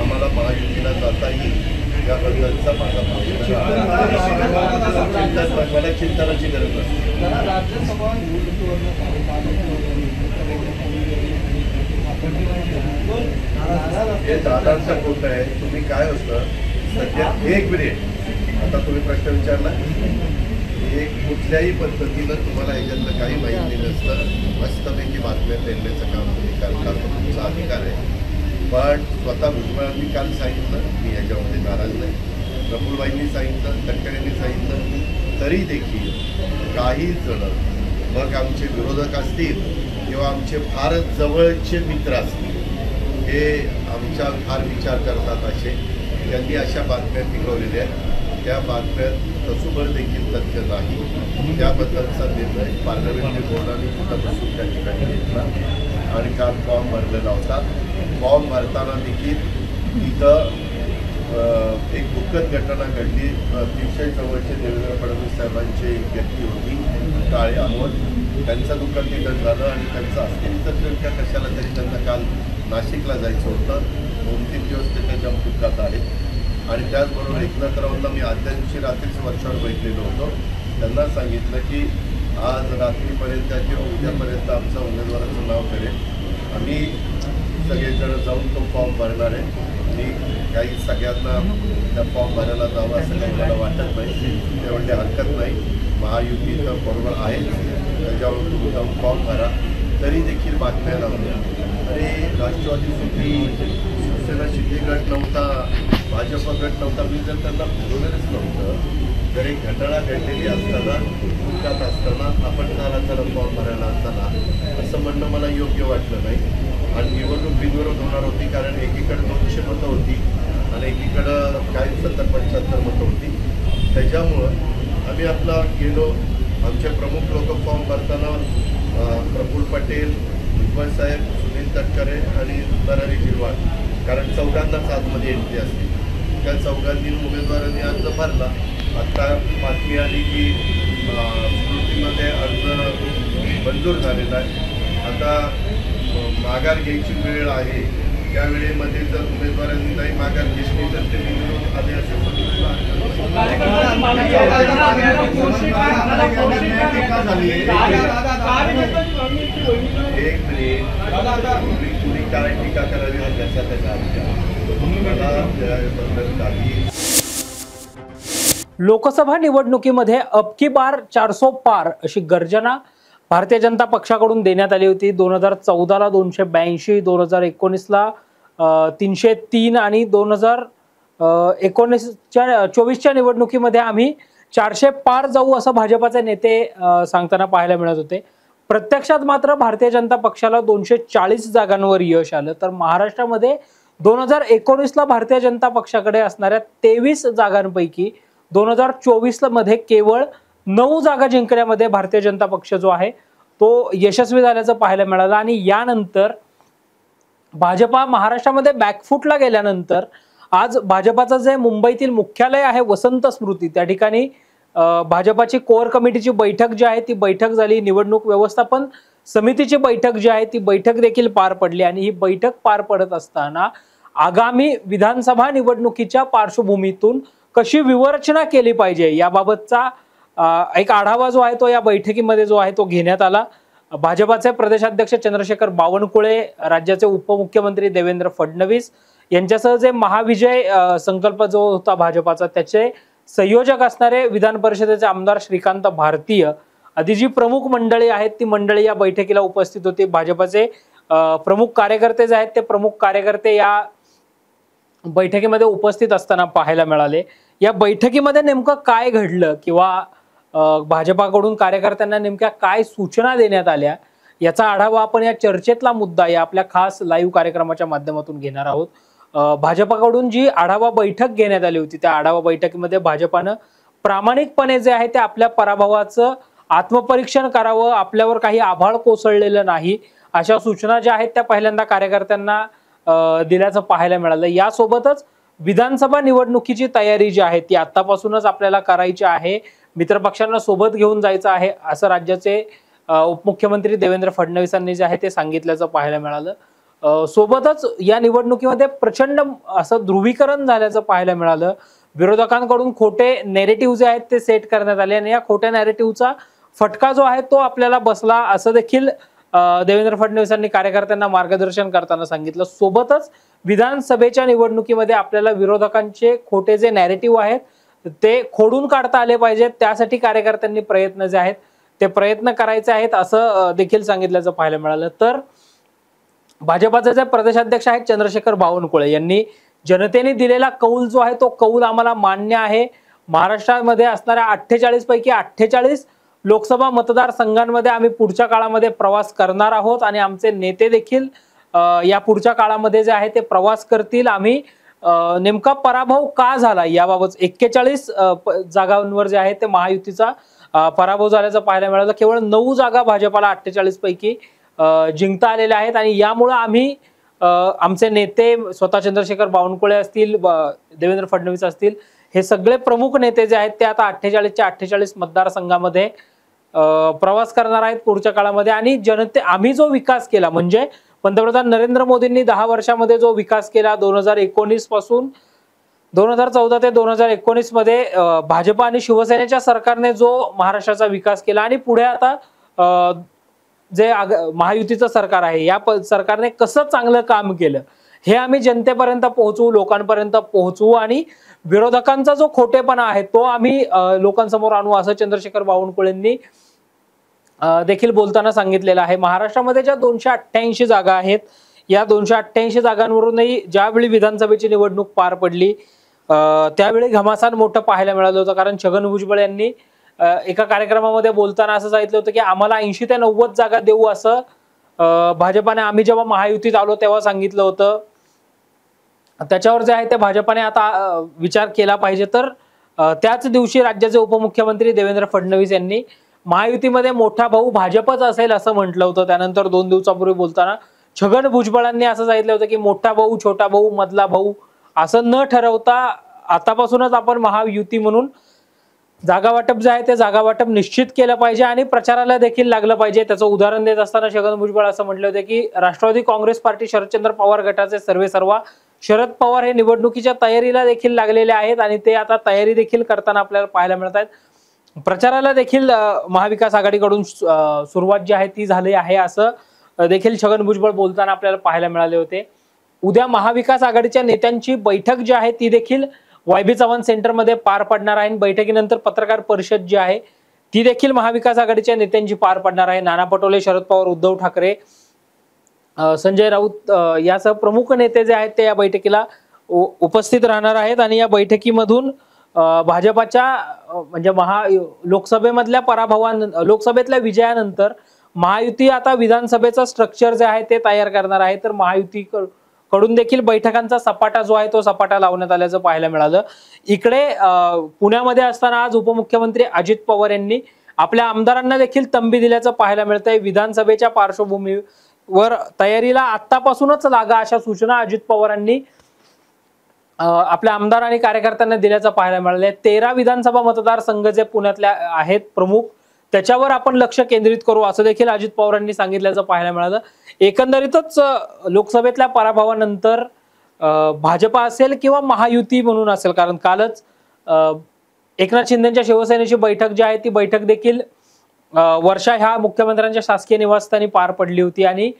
आम्हाला याबद्दलचा माझा मला चिंतनाची गरज नसते हे दादांचं खोटं आहे. तुम्ही काय असतं? सध्या एक मिनिट आता तुम्ही प्रश्न विचारला. एक कुठल्याही पद्धतीनं तुम्हाला याच्यातलं काही माहिती नसतं. मस्तपैकी बातम्या देण्याचं काम तुम्ही करता तुमचा अधिकार आहे. पण स्वतः भुजबळांनी काल सांगितलं मी याच्यामध्ये नाराज नाही. प्रफुलबाईंनी सांगितलं तटकरेंनी सांगितलं तरी देखील काही जण मग आमचे विरोधक असतील किंवा आमचे फारच जवळचे मित्र असतील हे आमच्या फार विचार करतात असे. त्यांनी अशा बातम्या पिकवलेल्या आहेत. त्या बातम्यात तसुभर देखील तथ्य नाही. त्याबद्दलचा निर्णय पार्लमेंटरी बोर्डाने सुद्धा बसून त्या ठिकाणी घेतला. आणि काल फॉर्म भरलेला होता फॉर्म भरताना देखील तिथं एक दुःखद घटना घडली. अतिशय जवळचे देवेंद्र फडणवीस साहेबांची एक व्यक्ती होती काळे अहमद. त्यांचं दुःखद निधन झालं आणि त्यांचं अस्थिरितरित्या कशाला तरी त्यांना काल नाशिकला जायचं होतं. दोन तीन दिवस ते त्याच्या दुःखात आले आणि त्याचबरोबर एकनाथरावांना मी आदल्या दिवशी रात्रीच वर्षावर बैठलेलो होतो. त्यांना सांगितलं की आज रात्रीपर्यंत किंवा उद्यापर्यंत आमचं उमेदवाराचं नाव करेल. आम्ही सगळेजण जाऊन तो फॉर्म भरणार आहे. मी काही सगळ्यांना त्या फॉर्म भरायला जावं असं काही मला वाटत नाही. ते म्हणजे हरकत नाही. महायुती तर बरोबर आहे. त्याच्यावर तुम्ही जाऊन फॉर्म भरा. तरी देखील बातम्या लावल्या अरे राष्ट्रवादी सुद्धी शिवसेना शिंदे गट नव्हता भाजप गट नव्हता. मी जर त्यांना बोलवलंच नव्हतं जर एक घटना घडलेली असताना दुःखात असताना आपण त्याला त्याला फॉर्म भरायला असताना असं म्हणणं मला योग्य वाटलं नाही. आणि निवडणूक बिनविरोध होणार होती कारण एकीकडे दोनशे मतं होती आणि एकीकडं काय सत्तर पंच्याहत्तर मतं होती. त्याच्यामुळं आम्ही आपला गेलो. आमचे प्रमुख लोक फॉर्म भरताना प्रफुल पटेल भुजबळ साहेब सुनील तटकरे आणि नरहरी झिरवाळ कारण चौघांनाच आतमध्ये एंट्री असते त्या चौघांनी उमेदवारांनी अर्ज भरला. आता बातमी आली की स्मृतीमध्ये अर्ज मंजूर झालेला आहे. आता माघार घ्यायची वेळ आहे. त्या वेळेमध्ये जर उमेदवारांनी काही माघार घेतली तर ते निवडून आले असं एक मिनिट. तुम्ही काय टीका करावी लोकसभा निवडणुकीमध्ये अबकी बार चारसो पार अशी गर्जना भारतीय जनता पक्षाकडून देण्यात आली होती. दोन हजार चौदाला दोनशे ब्याऐंशी दोन हजार एकोणीसला तीनशे तीन आणि दोन हजार एकोणीसच्या चोवीसच्या निवडणुकीमध्ये आम्ही चारशे पार जाऊ असं भाजपाचे नेते सांगताना पाहायला मिळत होते. प्रत्यक्षात मात्र भारतीय जनता पक्षाला दोनशे चाळीस जागांवर यश आलं. तर महाराष्ट्रामध्ये दोन हजार एकोणीसला भारतीय जनता पक्षाकडे असणाऱ्या तेवीस जागांपैकी दोन हजार चोवीसमध्ये केवळ नऊ जागा जिंकण्यामध्ये भारतीय जनता पक्ष जो आहे तो यशस्वी झाल्याचं पाहायला मिळालं आणि यानंतर भाजपा महाराष्ट्रामध्ये बॅकफुटला गेल्यानंतर आज भाजपाचं जे मुंबईतील मुख्यालय आहे वसंत स्मृती त्या ठिकाणी भाजपाची कोअर कमिटीची बैठक जी आहे ती बैठक झाली. निवडणूक व्यवस्थापन समितीची बैठक जी आहे ती बैठक देखील पार पडली आणि ही बैठक पार पडत असताना आगामी विधानसभा निवडणुकीच्या पार्श्वभूमीतून कशी विवरचना केली पाहिजे याबाबतचा एक आढावा जो आहे तो या बैठकीमध्ये जो आहे तो घेण्यात आला. भाजपाचे प्रदेशाध्यक्ष चंद्रशेखर बावनकुळे राज्याचे उपमुख्यमंत्री देवेंद्र फडणवीस यांच्यासह जे महाविजय संकल्प जो होता भाजपाचा त्याचे संयोजक असणारे विधान परिषदेचे आमदार श्रीकांत भारतीय आधी जी प्रमुख मंडळी आहेत ती मंडळी या बैठकीला उपस्थित होती. भाजपाचे प्रमुख कार्यकर्ते जे आहेत ते प्रमुख कार्यकर्ते या बैठकीमध्ये उपस्थित असताना पाहायला मिळाले. या बैठकीमध्ये नेमकं काय घडलं किंवा भाजपाकडून कार्यकर्त्यांना नेमक्या काय सूचना देण्यात आल्या याचा आढावा आपण या चर्चेतला मुद्दा या आपल्या खास लाईव्ह कार्यक्रमाच्या माध्यमातून घेणार आहोत. भाजपाकडून जी आढावा बैठक घेण्यात आली होती त्या आढावा बैठकीमध्ये भाजपानं प्रामाणिकपणे जे आहे ते आपल्या पराभवाचं आत्मपरीक्षण करावं आपल्यावर काही आभाळ कोसळलेलं नाही अशा सूचना ज्या आहेत त्या पहिल्यांदा कार्यकर्त्यांना दिल्याचं पाहायला मिळालं. यासोबतच विधानसभा निवडणुकीची तयारी जी आहे ती आतापासूनच आपल्याला करायची आहे. मित्रपक्षांना सोबत घेऊन जायचं आहे असं राज्याचे उपमुख्यमंत्री देवेंद्र फडणवीसांनी जे आहे ते सांगितल्याचं पाहायला मिळालं. सोबतच या निवडणुकीमध्ये प्रचंड असं ध्रुवीकरण झाल्याचं पाहायला मिळालं. विरोधकांकडून खोटे नेरेटिव्ह जे आहेत ते सेट करण्यात आले आणि या खोट्या नॅरेटिव्हचा फटका जो आहे तो आपल्याला बसला असं देखील देवेंद्र फडणवीसांनी कार्यकर्त्यांना मार्गदर्शन करताना सांगितलं. सोबतच विधानसभेच्या निवडणुकीमध्ये आपल्याला विरोधकांचे खोटे जे नॅरेटिव्ह आहेत ते खोडून काढता आले पाहिजेत. त्यासाठी कार्यकर्त्यांनी प्रयत्न जे आहेत ते प्रयत्न करायचे आहेत असं देखील सांगितल्याचं पाहायला मिळालं. तर भाजपाचे जे प्रदेशाध्यक्ष आहेत चंद्रशेखर बावनकुळे यांनी जनतेने दिलेला कौल जो आहे तो कौल आम्हाला मान्य आहे. महाराष्ट्रामध्ये असणाऱ्या अठ्ठेचाळीस पैकी अठ्ठेचाळीस लोकसभा मतदारसंघांमध्ये आम्ही पुढच्या काळामध्ये प्रवास करणार आहोत आणि आमचे नेते देखील या पुढच्या काळामध्ये जे आहे ते प्रवास करतील. आम्ही नेमका पराभव का झाला? याबाबत एक्केचाळीस जागांवर जे आहे ते महायुतीचा पराभव झाल्याचं पाहायला मिळालं. केवळ नऊ जागा भाजपाला अठ्ठेचाळीस पैकी जिंकता आलेल्या आहेत आणि यामुळं आम्ही आमचे नेते स्वतः चंद्रशेखर बावनकुळे असतील ब- देवेंद्र फडणवीस असतील हे सगळे प्रमुख नेते जे आहेत ते आता अठ्ठेचाळीसच्या अठ्ठेचाळीस मतदारसंघामध्ये प्रवास करणार आहेत पुढच्या काळामध्ये आणि जनते आम्ही जो विकास केला म्हणजे पंतप्रधान नरेंद्र मोदींनी दहा वर्षामध्ये जो विकास केला दोन हजार एकोणीसपासून दोन हजार चौदा ते दोन हजार एकोणीसमध्ये भाजप आणि शिवसेनेच्या सरकारने जो महाराष्ट्राचा विकास केला आणि पुढे आता जे आग- महायुतीचं सरकार आहे या प- सरकारने कसं चांगलं काम केलं हे आम्ही जनतेपर्यंत पोहोचवू लोकांपर्यंत पोहोचवू आणि विरोधकांचा जो खोटेपणा आहे तो आम्ही लोकांसमोर आणू असं चंद्रशेखर बावनकुळेंनी देखील बोलताना सांगितलेलं आहे. महाराष्ट्रामध्ये ज्या दोनशे अठ्ठ्याऐंशी जागा आहेत या दोनशे अठ्ठ्याऐंशी जागांवरूनही ज्यावेळी विधानसभेची निवडणूक पार पडली त्यावेळी घमासान मोठं पाहायला मिळालं होतं. कारण छगन भुजबळ यांनी एका कार्यक्रमामध्ये बोलताना असं सांगितलं होतं की आम्हाला ऐंशी ते नव्वद जागा देऊ असं भाजपाने आम्ही जेव्हा महायुतीत आलो तेव्हा सांगितलं होतं. त्याच्यावर जे आहे ते भाजपाने आता विचार केला पाहिजे. तर त्याच दिवशी राज्याचे उपमुख्यमंत्री देवेंद्र फडणवीस यांनी महायुतीमध्ये मोठा भाऊ भाजपच असेल असं म्हटलं होतं. त्यानंतर दोन दिवसापूर्वी बोलताना छगन भुजबळांनी असं सांगितलं होतं की मोठा भाऊ छोटा भाऊ मधला भाऊ असं न ठरवता आतापासूनच आपण महायुती म्हणून जागा वाटप जे आहे ते जागा वाटप निश्चित केलं पाहिजे आणि प्रचाराला देखील लागलं पाहिजे. त्याचं उदाहरण देत असताना छगन भुजबळ असं म्हटलं होतं की राष्ट्रवादी काँग्रेस पार्टी शरदचंद्र पवार गटाचे सर्वे सर्वा शरद पवार हे निवडणुकीच्या तयारीला देखील लागलेले आहेत आणि ते आता तयारी देखील करताना आपल्याला पाहायला मिळत आहेत. प्रचाराला देखील महाविकास आघाडीकडून सुरुवात जी आहे ती झाली आहे असं देखील छगन भुजबळ बोलताना आपल्याला पाहायला मिळाले होते. उद्या महाविकास आघाडीच्या नेत्यांची बैठक जी आहे ती देखील वायबी चव्हाण सेंटरमध्ये पार पडणार आहे आणि बैठकीनंतर पत्रकार परिषद जी आहे ती देखील महाविकास आघाडीच्या नेत्यांची पार पडणार आहे. नाना पटोले शरद पवार उद्धव ठाकरे संजय राऊत यासह प्रमुख नेते जे आहेत ते या बैठकीला उ- उपस्थित राहणार आहेत आणि या बैठकीमधून भाजपाच्या म्हणजे महा लोकसभेमधल्या पराभवान लोकसभेतल्या विजयानंतर महायुती आता विधानसभेचं स्ट्रक्चर जे आहे ते तयार करणार आहे. तर महायुती कडून देखील बैठकांचा सपाटा जो आहे तो सपाटा लावण्यात आल्याचं पाहायला मिळालं. इकडे पुण्यामध्ये असताना आज उपमुख्यमंत्री अजित पवार यांनी आपल्या आमदारांना देखील तंबी दिल्याचं पाहायला मिळतंय. विधानसभेच्या पार्श्वभूमीवर तयारीला आतापासूनच लागा अशा सूचना अजित पवारांनी आपल्या आमदार आणि कार्यकर्त्यांना दिल्याचं पाहायला मिळालंय. तेरा विधानसभा मतदारसंघ जे पुण्यातल्या आहेत प्रमुख त्याच्यावर आपण लक्ष केंद्रित करू असं देखील अजित पवारांनी सांगितल्याचं पाहायला मिळालं. एकंदरीतच लोकसभेतल्या पराभवानंतर भाजपा असेल किंवा महायुती म्हणून असेल कारण कालच एकनाथ शिंदेच्या शिवसेनेची बैठक जी आहे ती बैठक देखील वर्षा ह्या मुख्यमंत्र्यांच्या शासकीय निवासस्थानी पार पडली होती. आणि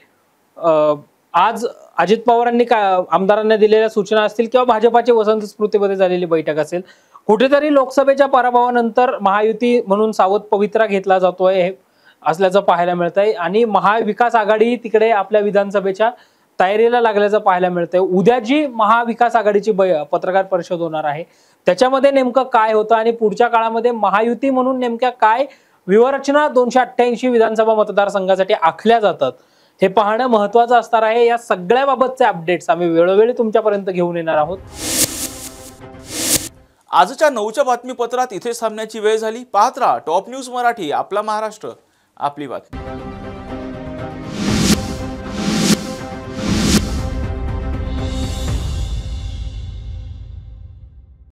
आज अजित पवारांनी का आमदारांना दिलेल्या सूचना असतील किंवा भाजपाचे वसंत स्मृतीमध्ये झालेली बैठक असेल कुठेतरी लोकसभेच्या पराभवानंतर महायुती म्हणून सावध पवित्रा घेतला जातोय हे असल्याचं पाहायला मिळत आहे आणि महाविकास आघाडी तिकडे आपल्या विधानसभेच्या तयारीला लागल्याचं पाहायला मिळतंय. उद्या जी महाविकास आघाडीची पत्रकार परिषद होणार आहे त्याच्यामध्ये नेमकं काय होतं आणि पुढच्या काळामध्ये महायुती म्हणून नेमक्या काय? व्यूहरचना दोनशे अठ्ठ्याऐंशी विधानसभा मतदारसंघासाठी आखल्या जातात. हे पाहणं महत्वाचं असणार आहे. या सगळ्याबाबतचे अपडेट्स आम्ही वेळोवेळी तुमच्यापर्यंत घेऊन येणार आहोत. आजच्या नऊच्या बातमीपत्रात इथे थांबण्याची वेळ झाली. पाहत राहा टॉप न्यूज मराठी आपला महाराष्ट्र. आपली बातमी.